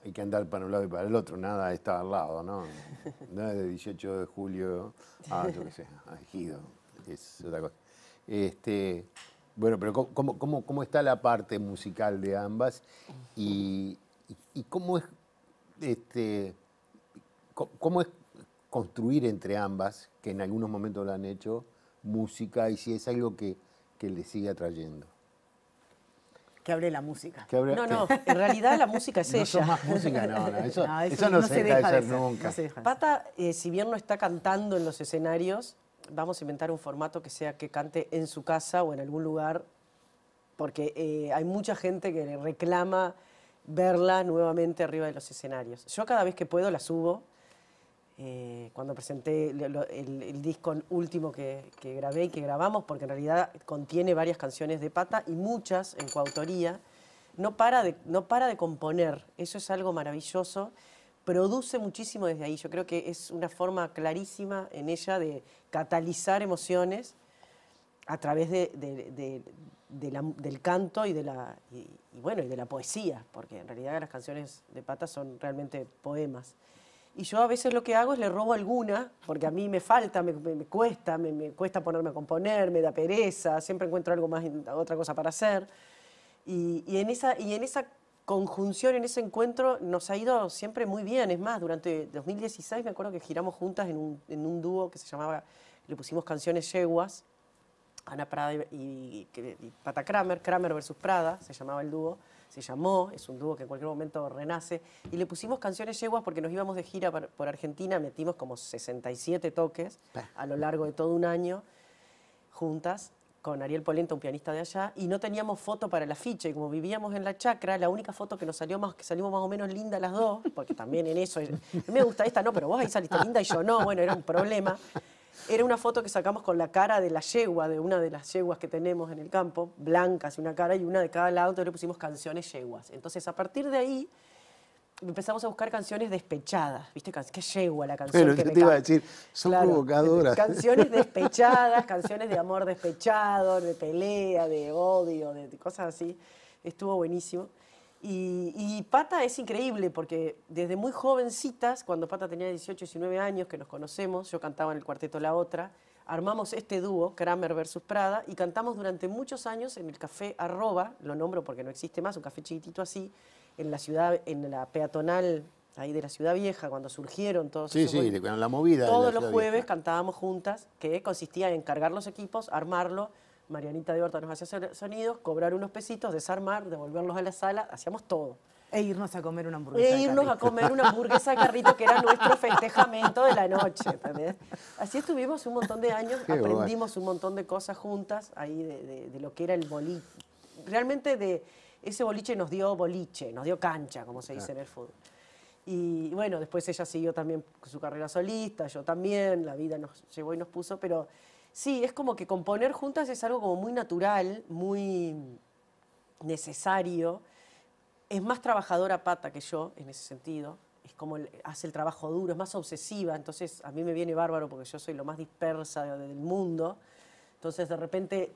hay que andar para un lado y para el otro, nada está al lado, ¿no? Nada de 18 de julio, ah, yo qué sé, a Ejido, es otra cosa. Este, bueno, pero ¿cómo- ¿cómo, cómo, está la parte musical de ambas y, y- y cómo es este, ¿Cómo es construir entre ambas, que en algunos momentos lo han hecho, música y si es algo que, que le sigue atrayendo? que hable la música. Que abre- No, no, en realidad la música es No ella. más música, no, no, eso, No, eso no, se deja de ser nunca. no se deja de ser. Pata, eh, si bien no está cantando en los escenarios, vamos a inventar un formato que sea que cante en su casa o en algún lugar, porque eh, hay mucha gente que le reclama verla nuevamente arriba de los escenarios. Yo cada vez que puedo la subo. Eh, cuando presenté lo- el, el disco último que, que grabé y que grabamos, porque en realidad contiene varias canciones de Pata y muchas en coautoría, no para de, no para de componer. Eso es algo maravilloso. Produce muchísimo desde ahí. Yo creo que es una forma clarísima en ella de catalizar emociones a través de- de- de la- del canto y de, la, y, y bueno, y de la poesía, porque en realidad las canciones de Pata son realmente poemas. Y yo a veces lo que hago es le robo alguna, porque a mí me falta, me, cuesta, me, cuesta ponerme a componer, me da pereza, siempre encuentro algo más, otra cosa para hacer. Y, en esa, y en esa conjunción, en ese encuentro, nos ha ido siempre muy bien. Es más, durante 2016 me acuerdo que giramos juntas en un, en un dúo que se llamaba, le pusimos canciones yeguas, Ana Prada y, y Pata Kramer, Kramer versus Prada, se llamaba el dúo, se llamó, es un dúo que en cualquier momento renace, y le pusimos canciones yeguas porque nos íbamos de gira por, Argentina, metimos como 67 toques a lo largo de todo un año juntas con Ariel Polenta, un pianista de allá, y no teníamos foto para el afiche, y como vivíamos en la chacra, la única foto que nos salió más, que salimos más o menos linda las dos, porque también en eso, me gusta esta, no, pero vos ahí saliste linda y yo no, bueno, era un problema. Era una foto que sacamos con la cara de la yegua, de una de las yeguas que tenemos en el campo, blancas y una cara y una de cada lado, entonces le pusimos canciones yeguas. Entonces, a partir de ahí, empezamos a buscar canciones despechadas, ¿viste? Qué yegua la canción Pero que yo me te iba a decir, son provocadoras. Canciones despechadas, canciones de amor despechado, de pelea, de odio, de, de cosas así. Estuvo buenísimo. Y, y Pata es increíble porque desde muy jovencitas, cuando Pata tenía 18, 19 años, que nos conocemos, yo cantaba en el cuarteto La Otra, armamos este dúo, Kramer versus Prada, y cantamos durante muchos años en el café Arroba, lo nombro porque no existe más, un café chiquitito así, en la ciudad, en la peatonal ahí de la ciudad vieja, cuando surgieron todos Sí, esos sí, con la movida. todos los jueves vieja. cantábamos juntas, que consistía en cargar los equipos, armarlo, Marianita de Horta nos hacía son- sonidos, cobrar unos pesitos, desarmar, devolverlos a la sala, hacíamos todo. E irnos a comer una hamburguesa. E de irnos a comer una hamburguesa de carrito, que era nuestro festejamiento de la noche. Así estuvimos un montón de años, Qué guay. aprendimos un montón de cosas juntas, ahí de, de- de lo que era el boliche. Realmente de ese boliche nos dio boliche, nos dio cancha, como se dice en el fútbol. Y bueno, después ella siguió también su carrera solista, yo también, la vida nos llevó y nos puso, pero sí, es como que componer juntas es algo como muy natural, muy necesario. Es más trabajadora Pata que yo en ese sentido. Es como hace el trabajo duro, es más obsesiva. Entonces a mí me viene bárbaro porque yo soy lo más dispersa de- del mundo. Entonces de repente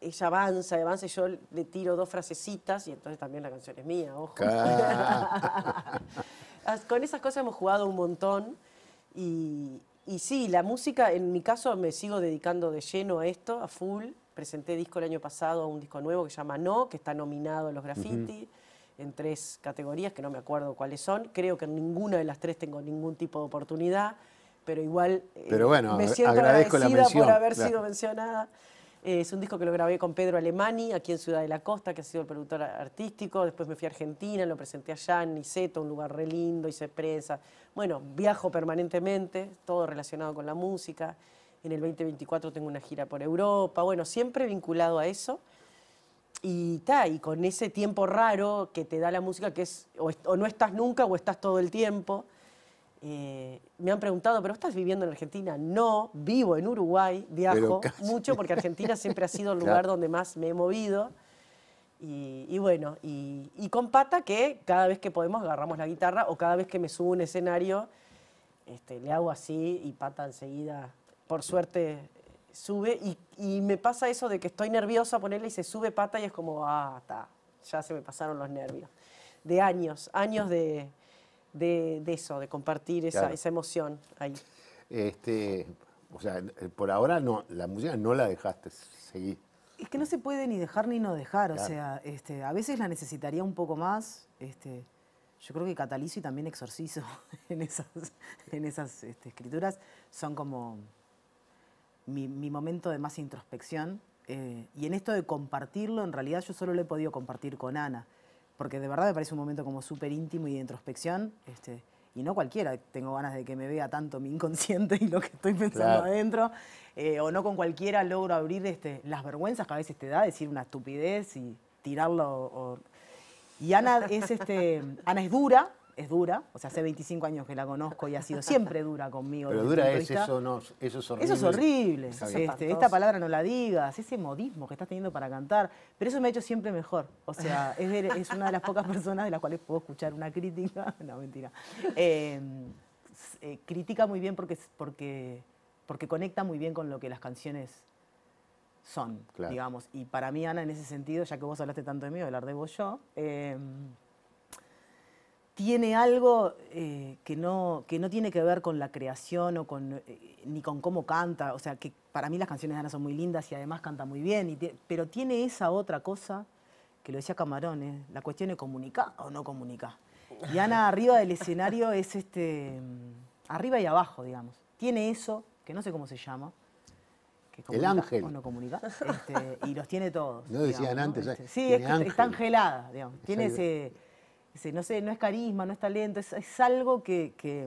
ella avanza, avanza y yo le tiro dos frasecitas y entonces también la canción es mía, ojo. Con esas cosas hemos jugado un montón y, y sí, la música, en mi caso me sigo dedicando de lleno a esto, a full. Presenté disco el año pasado, un disco nuevo que se llama No, que está nominado a los graffiti en tres categorías que no me acuerdo cuáles son. Creo que en ninguna de las tres tengo ningún tipo de oportunidad, pero igual eh, Pero bueno, me siento agradezco la agradecida mención, por haber claro. sido mencionada. Es un disco que lo grabé con Pedro Alemani, aquí en Ciudad de la Costa, que ha sido el productor artístico. Después me fui a Argentina, lo presenté allá en Niceto, un lugar re lindo, hice prensa. Bueno, viajo permanentemente, todo relacionado con la música. En el 2024 tengo una gira por Europa. Bueno, siempre vinculado a eso. Y, ta, y con ese tiempo raro que te da la música, que es o no estás nunca o estás todo el tiempo. Eh, me han preguntado, ¿pero estás viviendo en Argentina? No, vivo en Uruguay, viajo mucho porque Argentina siempre ha sido el Claro. lugar donde más me he movido. Y, y bueno, y, y con Pata que cada vez que podemos agarramos la guitarra o cada vez que me subo a un escenario, este, le hago así y Pata enseguida, por suerte, sube. Y, y me pasa eso de que estoy nerviosa, ponerle y se sube Pata y es como, ah, está, ya se me pasaron los nervios. De años, años de, de, de eso, de compartir esa, Claro. esa emoción ahí. Este, o sea, por ahora no, la música no la dejaste seguir. Es que no se puede ni dejar ni no dejar, o sea, este, a veces la necesitaría un poco más. Este, yo creo que catalizo y también exorcizo en esas, en esas este, escrituras. Son como mi, mi momento de más introspección. Eh, y en esto de compartirlo, en realidad yo solo lo he podido compartir con Ana, porque de verdad me parece un momento como súper íntimo y de introspección. Este, y no cualquiera, tengo ganas de que me vea tanto mi inconsciente y lo que estoy pensando Claro. adentro, eh, o no con cualquiera logro abrir este, las vergüenzas que a veces te da decir una estupidez y tirarlo. o- Y Ana es, este, Ana es dura, es dura, o sea, hace 25 años que la conozco y ha sido siempre dura conmigo. Pero dura es, eso, no, eso es horrible. eso es horrible. Este, esta palabra no la digas, ese modismo que estás teniendo para cantar. Pero eso me ha hecho siempre mejor. O sea, es, de- es una de las pocas personas de las cuales puedo escuchar una crítica. No, mentira. Eh, s- eh, critica muy bien porque, porque, porque conecta muy bien con lo que las canciones son, Claro. digamos. Y para mí, Ana, en ese sentido, ya que vos hablaste tanto de mí, hablar de vos yo. eh, tiene algo eh, que, no, que no tiene que ver con la creación o con, eh, ni con cómo canta. O sea, que para mí las canciones de Ana son muy lindas y además canta muy bien. y pero tiene esa otra cosa, que lo decía Camarón, eh, la cuestión de comunicar o no comunicar. Y Ana arriba del escenario es este, mm, arriba y abajo, digamos. Tiene eso, que no sé cómo se llama. que El ángel. O no comunica. este, y los tiene todos. No decían antes, Este, sí, es que está angelada, digamos. Tiene ese, no sé, no es carisma, no es talento, es, es algo que, que,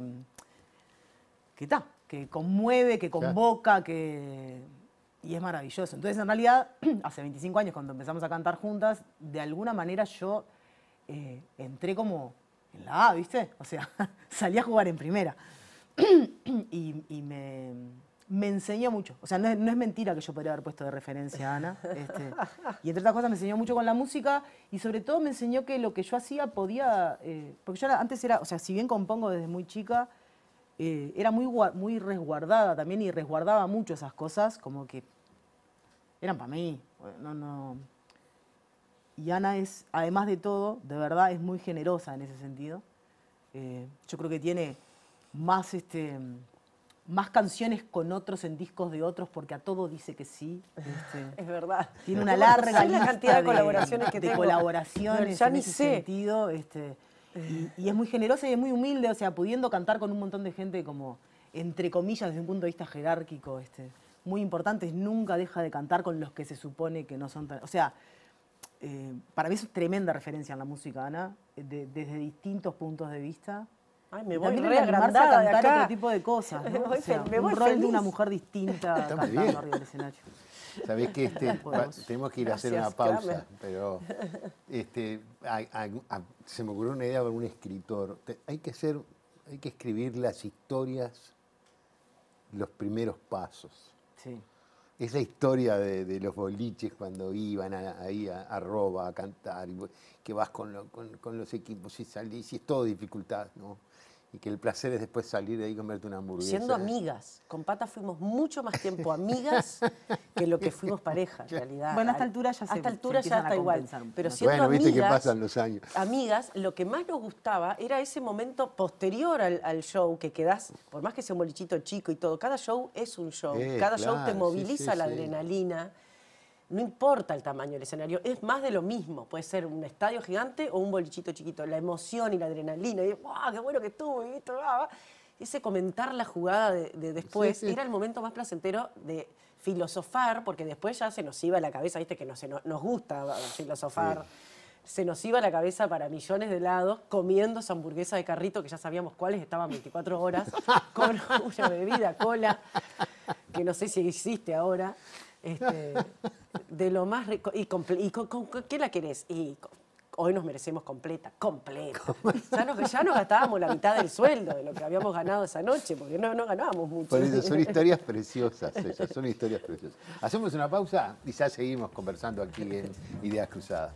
que está, que conmueve, que convoca, que y es maravilloso. Entonces, en realidad, hace 25 años, cuando empezamos a cantar juntas, de alguna manera yo eh, entré como en la A, ¿viste? O sea, salí a jugar en primera. y y me, me enseñó mucho. O sea, no es, mentira que yo podría haber puesto de referencia a Ana. este, y entre otras cosas me enseñó mucho con la música y sobre todo me enseñó que lo que yo hacía podía... eh, porque yo antes era, o sea, si bien compongo desde muy chica, eh, era muy, muy resguardada también y resguardaba mucho esas cosas, como que eran para mí. No, no. Y Ana es, además de todo, de verdad es muy generosa en ese sentido. Eh, yo creo que tiene más, este, más canciones con otros en discos de otros porque a todo dice que sí. este. Es verdad. Tiene una larga ¿sabes la lista cantidad de colaboraciones que de tengo? colaboraciones Ya en ni ese sé. sentido. este, y, y es muy generosa y es muy humilde, o sea, pudiendo cantar con un montón de gente como, entre comillas, desde un punto de vista jerárquico, este, muy importantes, nunca deja de cantar con los que se supone que no son tan... O sea, eh, para mí es tremenda referencia en la música, Ana, de- desde distintos puntos de vista. Ay, me voy también re a agrandada de cantar acá. otro tipo de cosas, Me ¿no? voy O sea, me voy un rol de feliz. una mujer distinta Está muy bien. arriba del escenario. Sabés que este, va- tenemos que ir a hacer una Gracias, pausa, Kramer. pero este, hay- hay- a- se me ocurrió una idea para un escritor. Te- hay que hacer, hay que escribir las historias, los primeros pasos. Sí. Es la historia de, de los boliches cuando iban a- ahí a, a Roba a cantar, que vas con, lo- con- con los equipos y salís, y es todo dificultad, ¿no? Y que el placer es después salir de ahí y comerte una hamburguesa. Siendo amigas. Con Pata fuimos mucho más tiempo amigas que lo que fuimos pareja, en realidad. Bueno, a esta altura ya A se- esta se altura ya a está igual. Pero siendo Bueno, viste que amigas, pasan los años. amigas, lo que más nos gustaba era ese momento posterior al, al show que quedás, por más que sea un bolichito chico y todo, cada show es un show. Eh, cada show te sí, moviliza sí, la sí. adrenalina. No importa el tamaño del escenario, es más de lo mismo. Puede ser un estadio gigante o un bolichito chiquito. La emoción y la adrenalina. Y, ¡Wow, qué bueno que estuvo! Y esto, ah, ah". Ese comentar la jugada de, de después Sí, sí. era el momento más placentero de filosofar, porque después ya se nos iba a la cabeza, viste que no, se no- nos gusta filosofar. Se nos iba a la cabeza para millones de lados comiendo esa hamburguesa de carrito que ya sabíamos cuáles estaban 24 horas, con una bebida, cola, que no sé si existe ahora. Este, de lo más rico. ¿Y, comple- y con, con- con- qué la querés? Y hoy nos merecemos completa, completa. Ya nos, ya nos gastábamos la mitad del sueldo de lo que habíamos ganado esa noche, porque no, no ganábamos mucho. Por eso son historias preciosas, esas, son historias preciosas. Hacemos una pausa y ya seguimos conversando aquí en Ideas Cruzadas.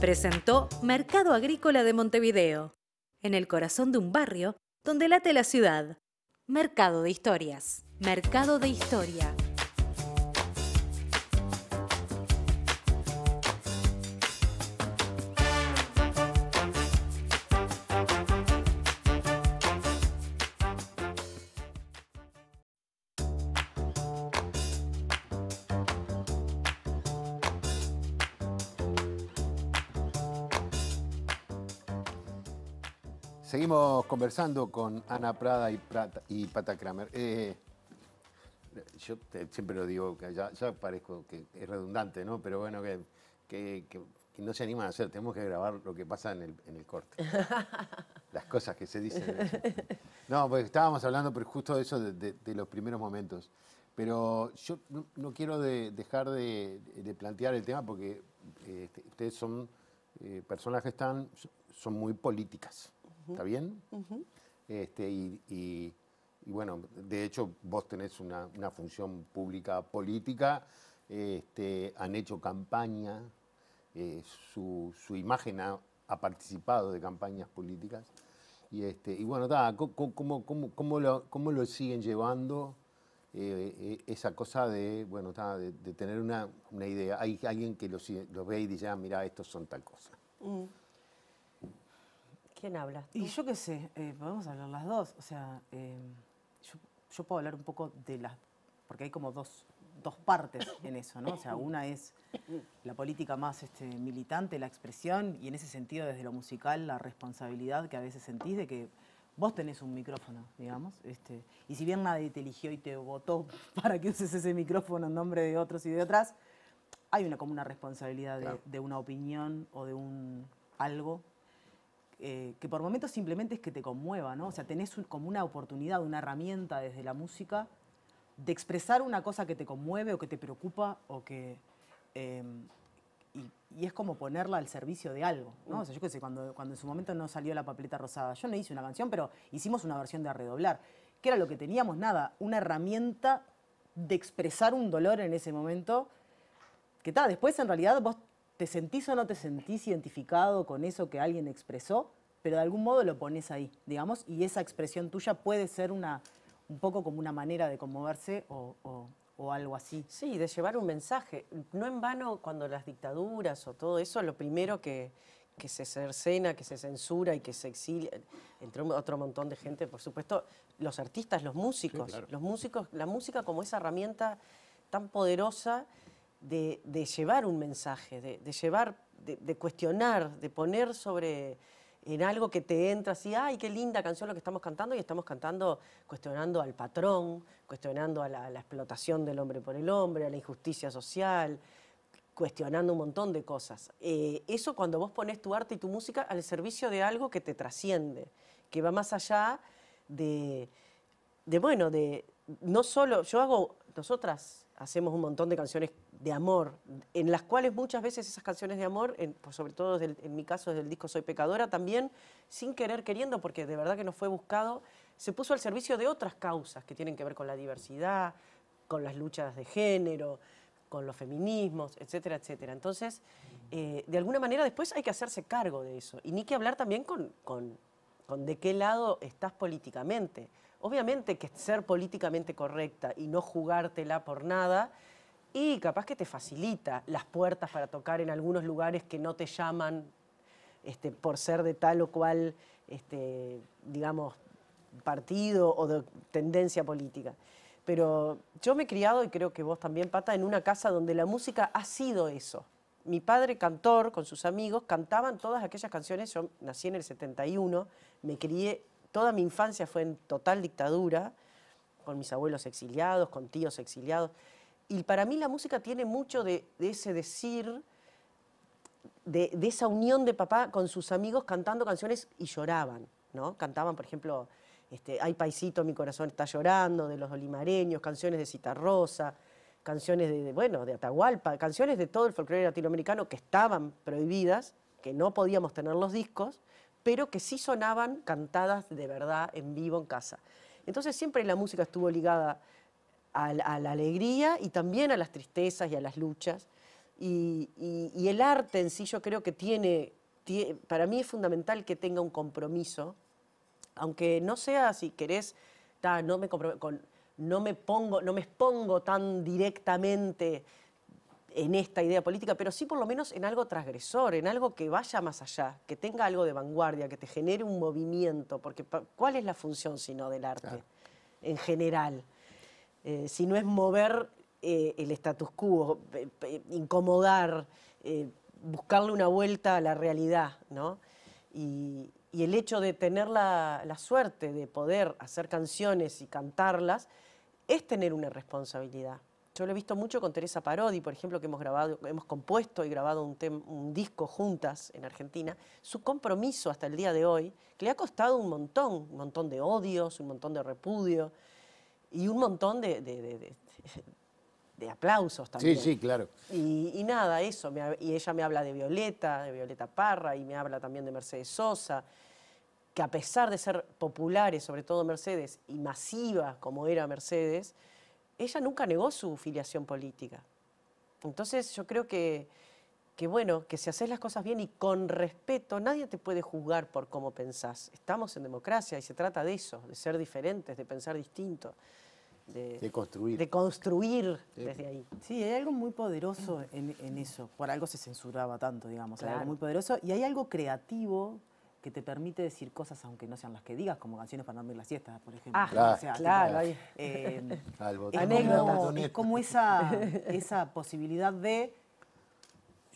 Presentó Mercado Agrícola de Montevideo, en el corazón de un barrio donde late la ciudad. Mercado de Historias. Mercado de Historia. Seguimos conversando con Ana Prada y, Prata- y Pata Kramer. Eh, yo te- siempre lo digo, que ya, ya parezco que es redundante, ¿no? Pero bueno, que, que- que- que no se animan a hacer. Tenemos que grabar lo que pasa en el, en el corte. Las cosas que se dicen. No, porque estábamos hablando pero justo de eso, de, de- de los primeros momentos. Pero yo no, no quiero de- dejar de, plantear el tema porque eh, este, ustedes son eh, personas que están, son muy políticas. ¿Está bien? Este, y, y- y bueno, de hecho vos tenés una, una función pública política, este, han hecho campaña, eh, su, su imagen ha, ha participado de campañas políticas. Y, este, y bueno, ta, ¿cómo, cómo, cómo lo, cómo lo siguen llevando eh, eh, esa cosa de, bueno, ta, de, de tener una, una idea? Hay alguien que lo, sigue- lo ve y dice, ah, mira, estos son tal cosa. ¿Quién habla? Y yo qué sé, eh, podemos hablar las dos. O sea, eh, yo, yo puedo hablar un poco de las. Porque hay como dos, dos partes en eso, ¿no? O sea, una es la política más este, militante, la expresión, y en ese sentido, desde lo musical, la responsabilidad que a veces sentís de que vos tenés un micrófono, digamos. Este, y si bien nadie te eligió y te votó para que uses ese micrófono en nombre de otros y de otras, hay una como una responsabilidad de, Claro. de una opinión o de un algo eh, que por momentos simplemente es que te conmueva, ¿no? O sea, tenés un- como una oportunidad, una herramienta desde la música de expresar una cosa que te conmueve o que te preocupa o que... eh, y, y es como ponerla al servicio de algo, ¿no? O sea, yo qué sé, cuando, cuando en su momento no salió la papeleta rosada, yo no hice una canción, pero hicimos una versión de Redoblar. ¿Qué era lo que teníamos? Nada, una herramienta de expresar un dolor en ese momento que tal, después en realidad vos te sentís o no te sentís identificado con eso que alguien expresó, pero de algún modo lo pones ahí, digamos, y esa expresión tuya puede ser una, un poco como una manera de conmoverse o, o- o algo así. Sí, de llevar un mensaje. No en vano cuando las dictaduras o todo eso, lo primero que, que se cercena, que se censura y que se exilia, entre otro montón de gente, por supuesto, los artistas, los músicos. claro. Los músicos, la música como esa herramienta tan poderosa de, llevar un mensaje, de, llevar, de, cuestionar, de poner sobre en algo que te entra así, ay, qué linda canción lo que estamos cantando, y estamos cantando, cuestionando al patrón, cuestionando a la, a la explotación del hombre por el hombre, a la injusticia social, cuestionando un montón de cosas. Eh, eso cuando vos pones tu arte y tu música al servicio de algo que te trasciende, que va más allá de, de bueno, de no solo, yo hago, nosotras hacemos un montón de canciones de amor, en las cuales muchas veces esas canciones de amor, pues sobre todo en mi caso desde el disco Soy Pecadora, también sin querer queriendo, porque de verdad que no fue buscado, se puso al servicio de otras causas que tienen que ver con la diversidad, con las luchas de género, con los feminismos, etcétera, etcétera. Entonces, eh, de alguna manera después hay que hacerse cargo de eso. Y ni que hablar también con, con- con de qué lado estás políticamente. Obviamente que ser políticamente correcta y no jugártela por nada, y capaz que te facilita las puertas para tocar en algunos lugares que no te llaman este, por ser de tal o cual, este, digamos, partido o de tendencia política. Pero yo me he criado, y creo que vos también, Pata, en una casa donde la música ha sido eso. Mi padre, cantor, con sus amigos, cantaban todas aquellas canciones. Yo nací en el 71, me crié, toda mi infancia fue en total dictadura, con mis abuelos exiliados, con tíos exiliados. Y para mí la música tiene mucho de, de ese decir, de, de esa unión de papá con sus amigos cantando canciones y lloraban, ¿no? Cantaban, por ejemplo, este, Ay Paisito, mi corazón está llorando, de los olimareños, canciones de Citarrosa, canciones de, de, bueno, de Atahualpa, canciones de todo el folclore latinoamericano que estaban prohibidas, que no podíamos tener los discos, pero que sí sonaban cantadas de verdad en vivo en casa. Entonces siempre la música estuvo ligada a, la- alegría y también a las tristezas y a las luchas. Y, el arte en sí yo creo que tiene, tie- para mí es fundamental que tenga un compromiso, aunque no sea, si querés, no, me pongo, no me expongo tan directamente en esta idea política, pero sí por lo menos en algo transgresor, en algo que vaya más allá, que tenga algo de vanguardia, que te genere un movimiento, porque ¿cuál es la función sino del arte Claro. en general? Eh, si no es mover eh, el status quo, incomodar, eh, buscarle una vuelta a la realidad, ¿no? Y, y el hecho de tener la, la suerte de poder hacer canciones y cantarlas es tener una responsabilidad. Yo lo he visto mucho con Teresa Parodi, por ejemplo, que hemos grabado, hemos compuesto y grabado un, un disco juntas en Argentina. Su compromiso hasta el día de hoy, que le ha costado un montón, un montón de odios, un montón de repudio y un montón de, de- de- de- aplausos Sí, también. sí, claro. Y, y nada, eso. me y ella me habla de Violeta, de Violeta Parra, y me habla también de Mercedes Sosa, que a pesar de ser populares, sobre todo Mercedes, y masiva como era Mercedes, ella nunca negó su filiación política. Entonces yo creo que, que bueno, que si haces las cosas bien y con respeto, nadie te puede juzgar por cómo pensás. Estamos en democracia y se trata de eso, de ser diferentes, de pensar distinto, de, De construir. de construir desde ahí. Sí, hay algo muy poderoso en, en eso. Por algo se censuraba tanto, digamos. Hay Claro. algo muy poderoso y hay algo creativo que te permite decir cosas aunque no sean las que digas, como canciones para dormir la siesta, por ejemplo. Ah, Claro. claro, tipo, eh, es, Anécdotas. como, es como esa, esa posibilidad de...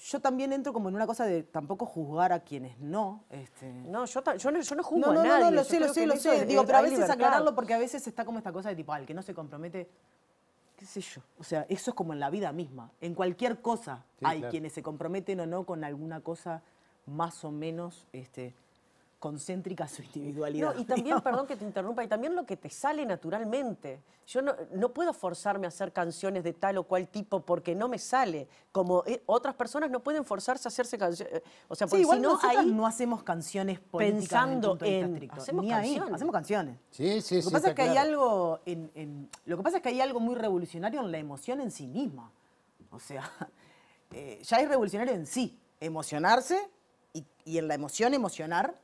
Yo también entro como en una cosa de tampoco juzgar a quienes no. Este, No, yo, yo no, yo no juzgo no, no, a no, nadie. no, lo yo sé, lo sé, lo sé. es- Digo, pero a veces libertad. aclararlo porque a veces está como esta cosa de tipo, al que no se compromete, qué sé yo. O sea, eso es como en la vida misma. En cualquier cosa Sí, hay claro. quienes se comprometen o no con alguna cosa más o menos este, concéntrica a su individualidad. No, y también, digamos. perdón que te interrumpa, y también lo que te sale naturalmente. Yo no, no puedo forzarme a hacer canciones de tal o cual tipo porque no me sale. Como eh, otras personas no pueden forzarse a hacerse canciones. O sea, Sí, porque igual si no, ahí no hacemos canciones pensando en- hacemos Ni ahí, canciones. hacemos canciones. Sí, sí, Lo sí. que pasa está es que hay claro. algo en, en- lo que pasa es que hay algo muy revolucionario en la emoción en sí misma. O sea, eh, ya es revolucionario en sí, emocionarse y, y en la emoción emocionar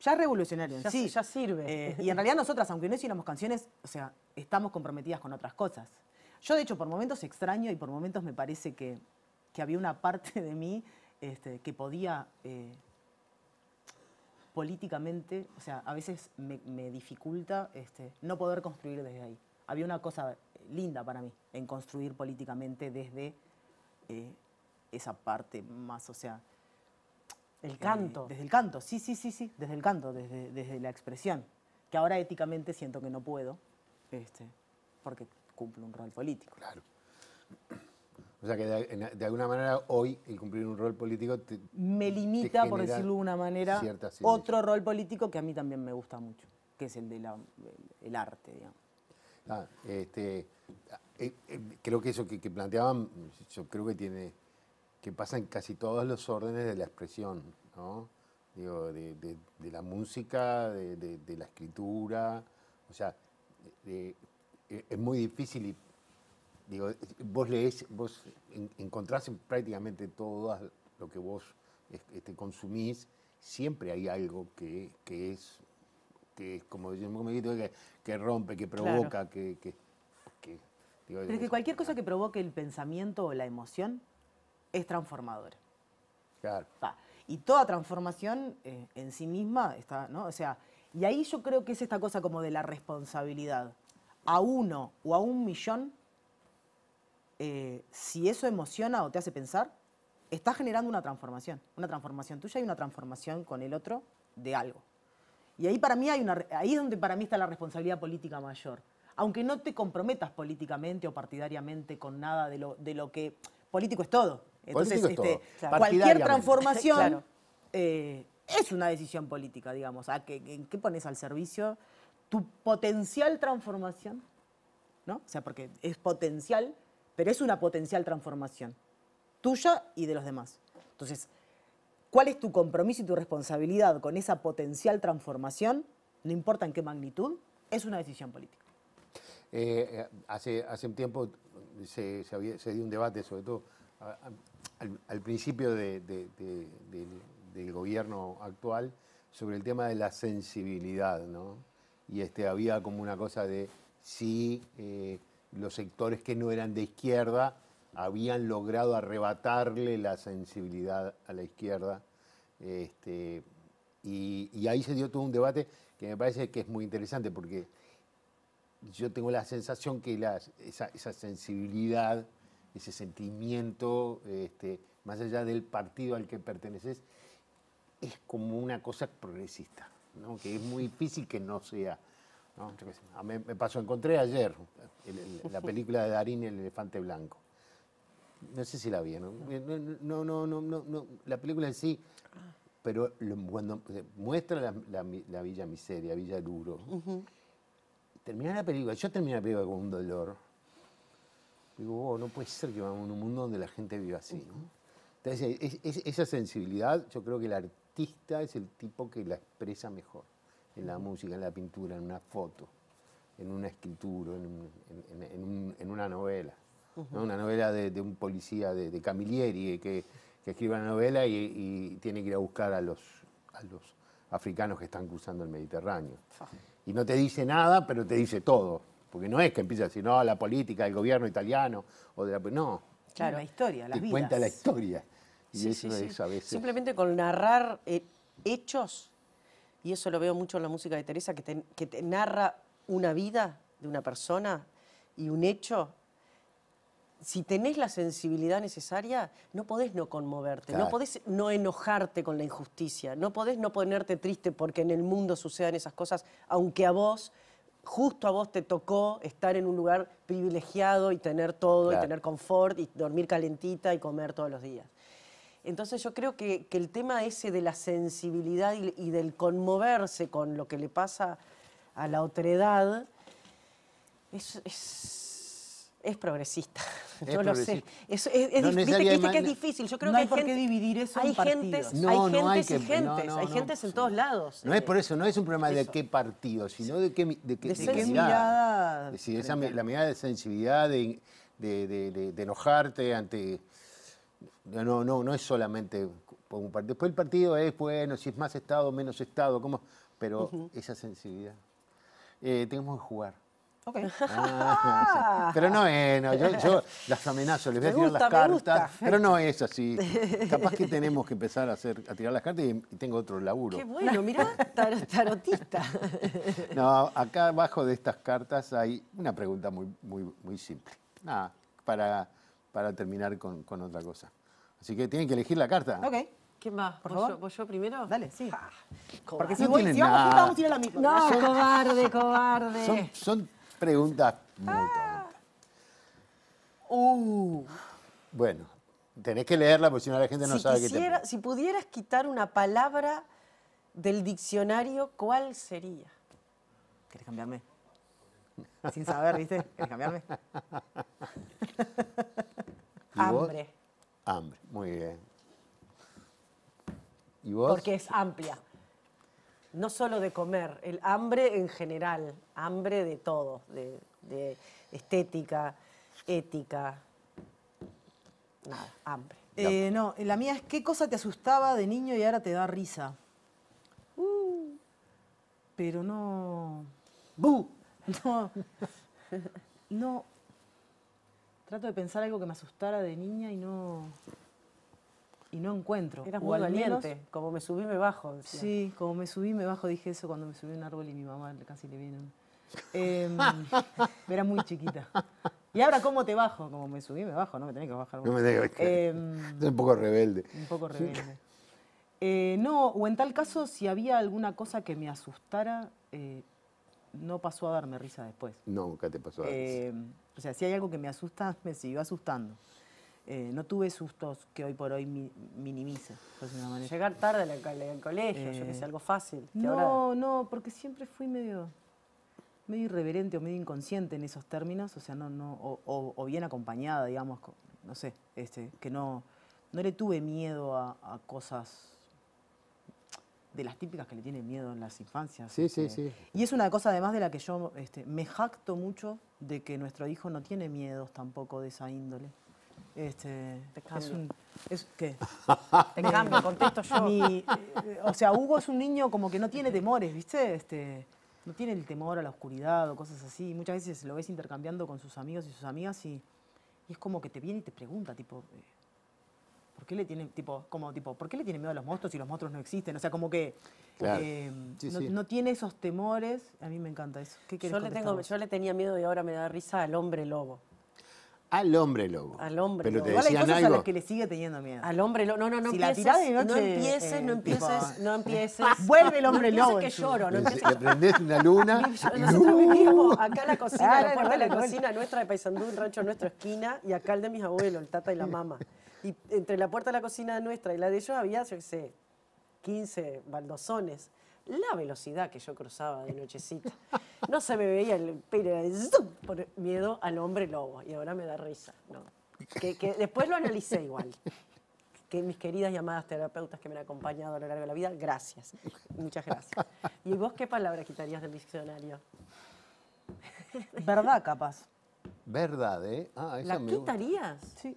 ya es revolucionario en Ya- sí. ya sirve. Eh, y en realidad nosotras, aunque no hiciéramos canciones, o sea, estamos comprometidas con otras cosas. Yo de hecho por momentos extraño y por momentos me parece que, que había una parte de mí este, que podía eh, políticamente, o sea, a veces me, me dificulta este, no poder construir desde ahí. Había una cosa linda para mí en construir políticamente desde eh, esa parte más, o sea... el eh, canto. desde el canto, sí, sí, sí, sí, desde el canto, desde, desde la expresión. Que ahora éticamente siento que no puedo, este, porque cumplo un rol político. Claro. O sea que de, en- de alguna manera hoy el cumplir un rol político te- Me limita, por decirlo de una manera, ciertas otro rol político que a mí también me gusta mucho, que es el del el arte, digamos. Ah, este, eh, eh, creo que eso que, que planteaban, yo creo que tiene, que pasa en casi todos los órdenes de la expresión, ¿no? Digo, de, de- de la música, de, de- la escritura, o sea, es muy difícil y, digo, vos lees, vos en- encontrás en prácticamente todo lo que vos es- este, consumís, siempre hay algo que, que es que es como decimos que, que rompe, que provoca, que, que, que- digo, Pero es que cualquier cosa que provoque el pensamiento o la emoción es transformadora. Claro. Y toda transformación eh, en sí misma está, ¿no? O sea, y ahí yo creo que es esta cosa como de la responsabilidad. A uno o a un millón, eh, si eso emociona o te hace pensar, está generando una transformación. Una transformación tuya y una transformación con el otro de algo. Y ahí para mí hay una, ahí es donde para mí está la responsabilidad política mayor. Aunque no te comprometas políticamente o partidariamente con nada de lo, de lo que político es todo. Entonces, este, cualquier transformación Claro. eh, es una decisión política, digamos. ¿A qué, ¿En qué pones al servicio tu potencial transformación? ¿No? O sea, porque es potencial, pero es una potencial transformación tuya y de los demás. Entonces, ¿cuál es tu compromiso y tu responsabilidad con esa potencial transformación? No importa en qué magnitud, es una decisión política. Eh, eh, hace, hace un tiempo se, se había- se dio un debate, sobre todo al, al principio de- de- de- del, gobierno actual, sobre el tema de la sensibilidad, ¿no? Y este, había como una cosa de si eh, los sectores que no eran de izquierda habían logrado arrebatarle la sensibilidad a la izquierda. Este, y, y ahí se dio todo un debate que me parece que es muy interesante porque yo tengo la sensación que las- esa, esa sensibilidad, ese sentimiento, este, más allá del partido al que perteneces, es como una cosa progresista, ¿no? que es muy difícil que no sea. a mí me pasó, encontré ayer el- el- la película de Darín, El elefante blanco. No sé si la vi, ¿no? No, no, no, no, no, la película en sí, pero cuando muestra la, la la Villa Miseria, Villa Luro, termina la película, yo terminé la película con un dolor. Digo, oh, no puede ser que vamos en un mundo donde la gente viva así, ¿no? Entonces, es- es- esa sensibilidad, yo creo que el artista es el tipo que la expresa mejor en la música, en la pintura, en una foto, en una escritura, en, un- en- en- en un- en una novela. ¿no? Una novela de, de un policía de, de Camilleri que, que escribe una novela y, y tiene que ir a buscar a los, a los africanos que están cruzando el Mediterráneo. Y no te dice nada, pero te dice todo. Porque no es que empieza a decir, no, la política del gobierno italiano o de la... No, Claro, la historia, las te vidas. cuenta la historia. Y Sí, eso sí, sí. es a veces... Simplemente con narrar eh, hechos, y eso lo veo mucho en la música de Teresa, que te, que te narra una vida de una persona y un hecho. Si tenés la sensibilidad necesaria, no podés no conmoverte, Claro. no podés no enojarte con la injusticia, no podés no ponerte triste porque en el mundo sucedan esas cosas, aunque a vos, justo a vos te tocó estar en un lugar privilegiado y tener todo, Claro. y tener confort, y dormir calentita y comer todos los días. Entonces yo creo que, que el tema ese de la sensibilidad y, y del conmoverse con lo que le pasa a la otredad es, es, es progresista. Es yo lo sé. Es, es- es No viste, que- viste necesariamente- que es difícil. Yo creo No que hay por qué gente- dividir eso en hay gentes, partidos. No, hay no hay gentes y que- no, gentes. no, hay no, gentes en sí. todos lados. No es Eh, por eso, no es un problema de qué partido, sino de qué, de qué De de ser qué mirada Es decir, esa la mirada de sensibilidad, de, de- de- de- de enojarte ante... No, no, no es solamente por un partido. Después el partido es, bueno, si es más Estado, menos Estado, ¿cómo? Pero esa sensibilidad. Eh, tenemos que jugar. Ok. Ah, pero no es, no, yo, yo las amenazo, les voy a tirar gusta, las cartas, pero no es así. Capaz que tenemos que empezar a hacer, a tirar las cartas y, y tengo otro laburo. Qué bueno, mirá, tar- tarotista. No, acá abajo de estas cartas hay una pregunta muy, muy, muy simple. Nada, para, para terminar con, con otra cosa. Así que tienen que elegir la carta. Ok. ¿Quién más? Por ¿Vos, favor. yo, vos yo primero? Dale, sí. Cobarde. Porque si, No voy, tienen si vamos nada. juntos, vamos a ir a la misma. No, cobarde, cobarde. Son, son preguntas muy Ah. tontas. Uh, Bueno, tenés que leerla porque si no la gente no si, sabe qué te... si pudieras quitar una palabra del diccionario, ¿cuál sería? ¿Querés cambiarme? Sin saber, ¿viste? ¿Querés cambiarme? Hambre. Hambre, muy bien. ¿Y vos? Porque es amplia. No solo de comer, el hambre en general, hambre de todo, de, de estética, ética, nada, hambre. Eh, no, la mía es ¿qué cosa te asustaba de niño y ahora te da risa? Uh, pero no. ¡Bu! No. No. Trato de pensar algo que me asustara de niña y no. Y no encuentro. Eras O muy menos- valiente, como me subí, me bajo. decía. Sí, como me subí, me bajo, dije eso cuando me subí a un árbol y mi mamá casi le viene. un- Em, era muy chiquita. Y ahora, ¿cómo te bajo? Como me subí, me bajo, no me tenés que bajar. No me tenés que- Em, Soy un poco rebelde. un poco rebelde. Eh, no, o en tal caso, si había alguna cosa que me asustara, eh, no pasó a darme risa después. Nunca te pasó. Eh, o sea, si hay algo que me asusta, me siguió asustando. Eh, no tuve sustos que hoy por hoy mi- de. Llegar tarde al, al- al colegio, yo que sé, Eh, algo fácil. No, ahora- no, porque siempre fui medio, medio irreverente o medio inconsciente en esos términos, o sea, no, no, o, o- o bien acompañada, digamos, no sé, este, que no, no le tuve miedo a, a cosas de las típicas que le tienen miedo en las infancias. Sí, sí, este. sí. Y es una cosa además de la que yo este, me jacto mucho de que nuestro hijo no tiene miedos tampoco de esa índole. Este, Te es un, es, ¿qué? Te cambio, contesto yo. Mi- eh, o sea, Hugo es un niño como que no tiene temores, ¿viste? Este, no tiene el temor a la oscuridad o cosas así. Muchas veces lo ves intercambiando con sus amigos y sus amigas y, y es como que te viene y te pregunta, tipo, eh, ¿por qué le tiene, tipo, como, tipo, ¿por qué le tiene miedo a los monstruos si los monstruos no existen? O sea, como que Claro. eh, Sí, no, sí. no tiene esos temores. A mí me encanta eso. ¿Qué Yo le, tengo, yo le tenía miedo y ahora me da risa al hombre lobo. Al hombre lobo. Al hombre Pero lobo. te Igual hay decían cosas a algo. las que le sigue teniendo miedo. Al hombre lobo. No, no, no Si la empieces. tirás de no noche, empieces, eh, no empieces, tipo- no empieces. Vuelve el hombre no empieces lobo que en su- lloro, no empieces. le prendés una luna. Nosotros vivíamos acá en la cocina, Ah, la puerta de la cocina nuestra de Paysandú, un rancho nuestro esquina, y acá el de mis abuelos, el tata y la mamá. Y entre la puerta de la cocina nuestra y la de ellos había, yo qué sé, 15 baldosones. La velocidad que yo cruzaba de nochecita. No se me veía el pelo, por miedo al hombre lobo. Y ahora me da risa. ¿no? Que, que después lo analicé igual. Que mis queridas y amadas terapeutas que me han acompañado a lo largo de la vida, gracias. Muchas gracias. ¿Y vos qué palabra quitarías del diccionario? ¿Verdad, capaz? Verdad, ¿eh? Ah, esa ¿La me gusta. quitarías? Sí.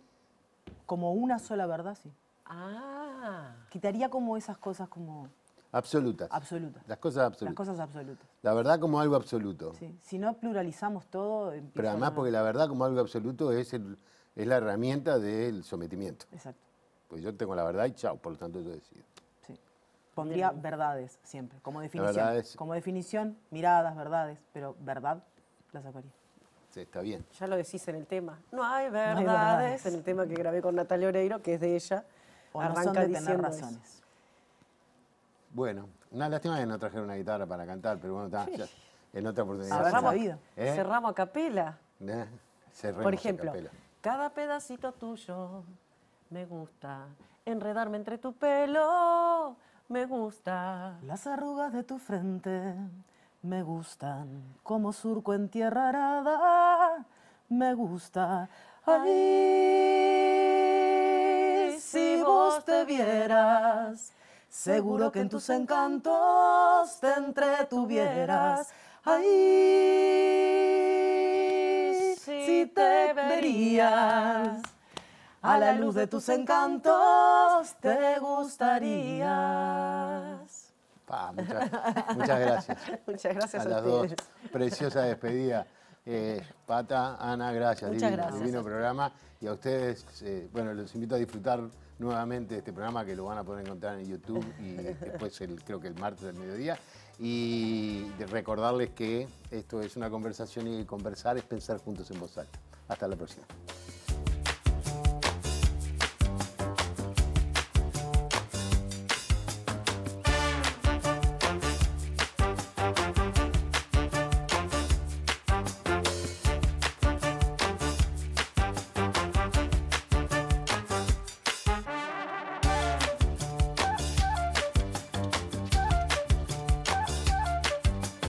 Como una sola verdad, sí. Ah. Quitaría como esas cosas como Absolutas. absolutas. Las cosas absolutas. Las cosas absolutas. La verdad como algo absoluto. Sí. Si no pluralizamos todo, empieza Pero además porque la verdad como algo absoluto es, el- es la herramienta del sometimiento. Exacto. Pues yo tengo la verdad y chao, por lo tanto yo decido. Sí. Pondría verdades siempre, como definición. verdades. Como definición, miradas, verdades, pero verdad la sacaría. Sí, está bien. Ya lo decís en el tema. No hay verdades. hay verdades. En el tema que grabé con Natalia Oreiro, que es de ella. O no arranca son de tener diciendo eso. Bueno, una lástima que no trajeron una guitarra para cantar, pero bueno, está, ya, en otra oportunidad. Sabido. ¿Eh? Cerramos a capela. Eh, cerremos Por a ejemplo, capela. cada pedacito tuyo me gusta. Enredarme entre tu pelo me gusta. Las arrugas de tu frente me gustan, como surco en tierra arada me gusta. Ay, si vos te vieras, seguro que en tus encantos te entretuvieras. Ay, si te verías. A la luz de tus encantos te gustarías. Pa, muchas, muchas gracias. Muchas gracias a a, las dos. Preciosa despedida. Eh, Pata, Ana, gracias. Muchas divino, gracias. divino programa. Y a ustedes, eh, bueno, los invito a disfrutar nuevamente este programa que lo van a poder encontrar en YouTube y después el, creo que el martes del mediodía. Y recordarles que esto es una conversación y conversar es pensar juntos en voz alta. Hasta la próxima.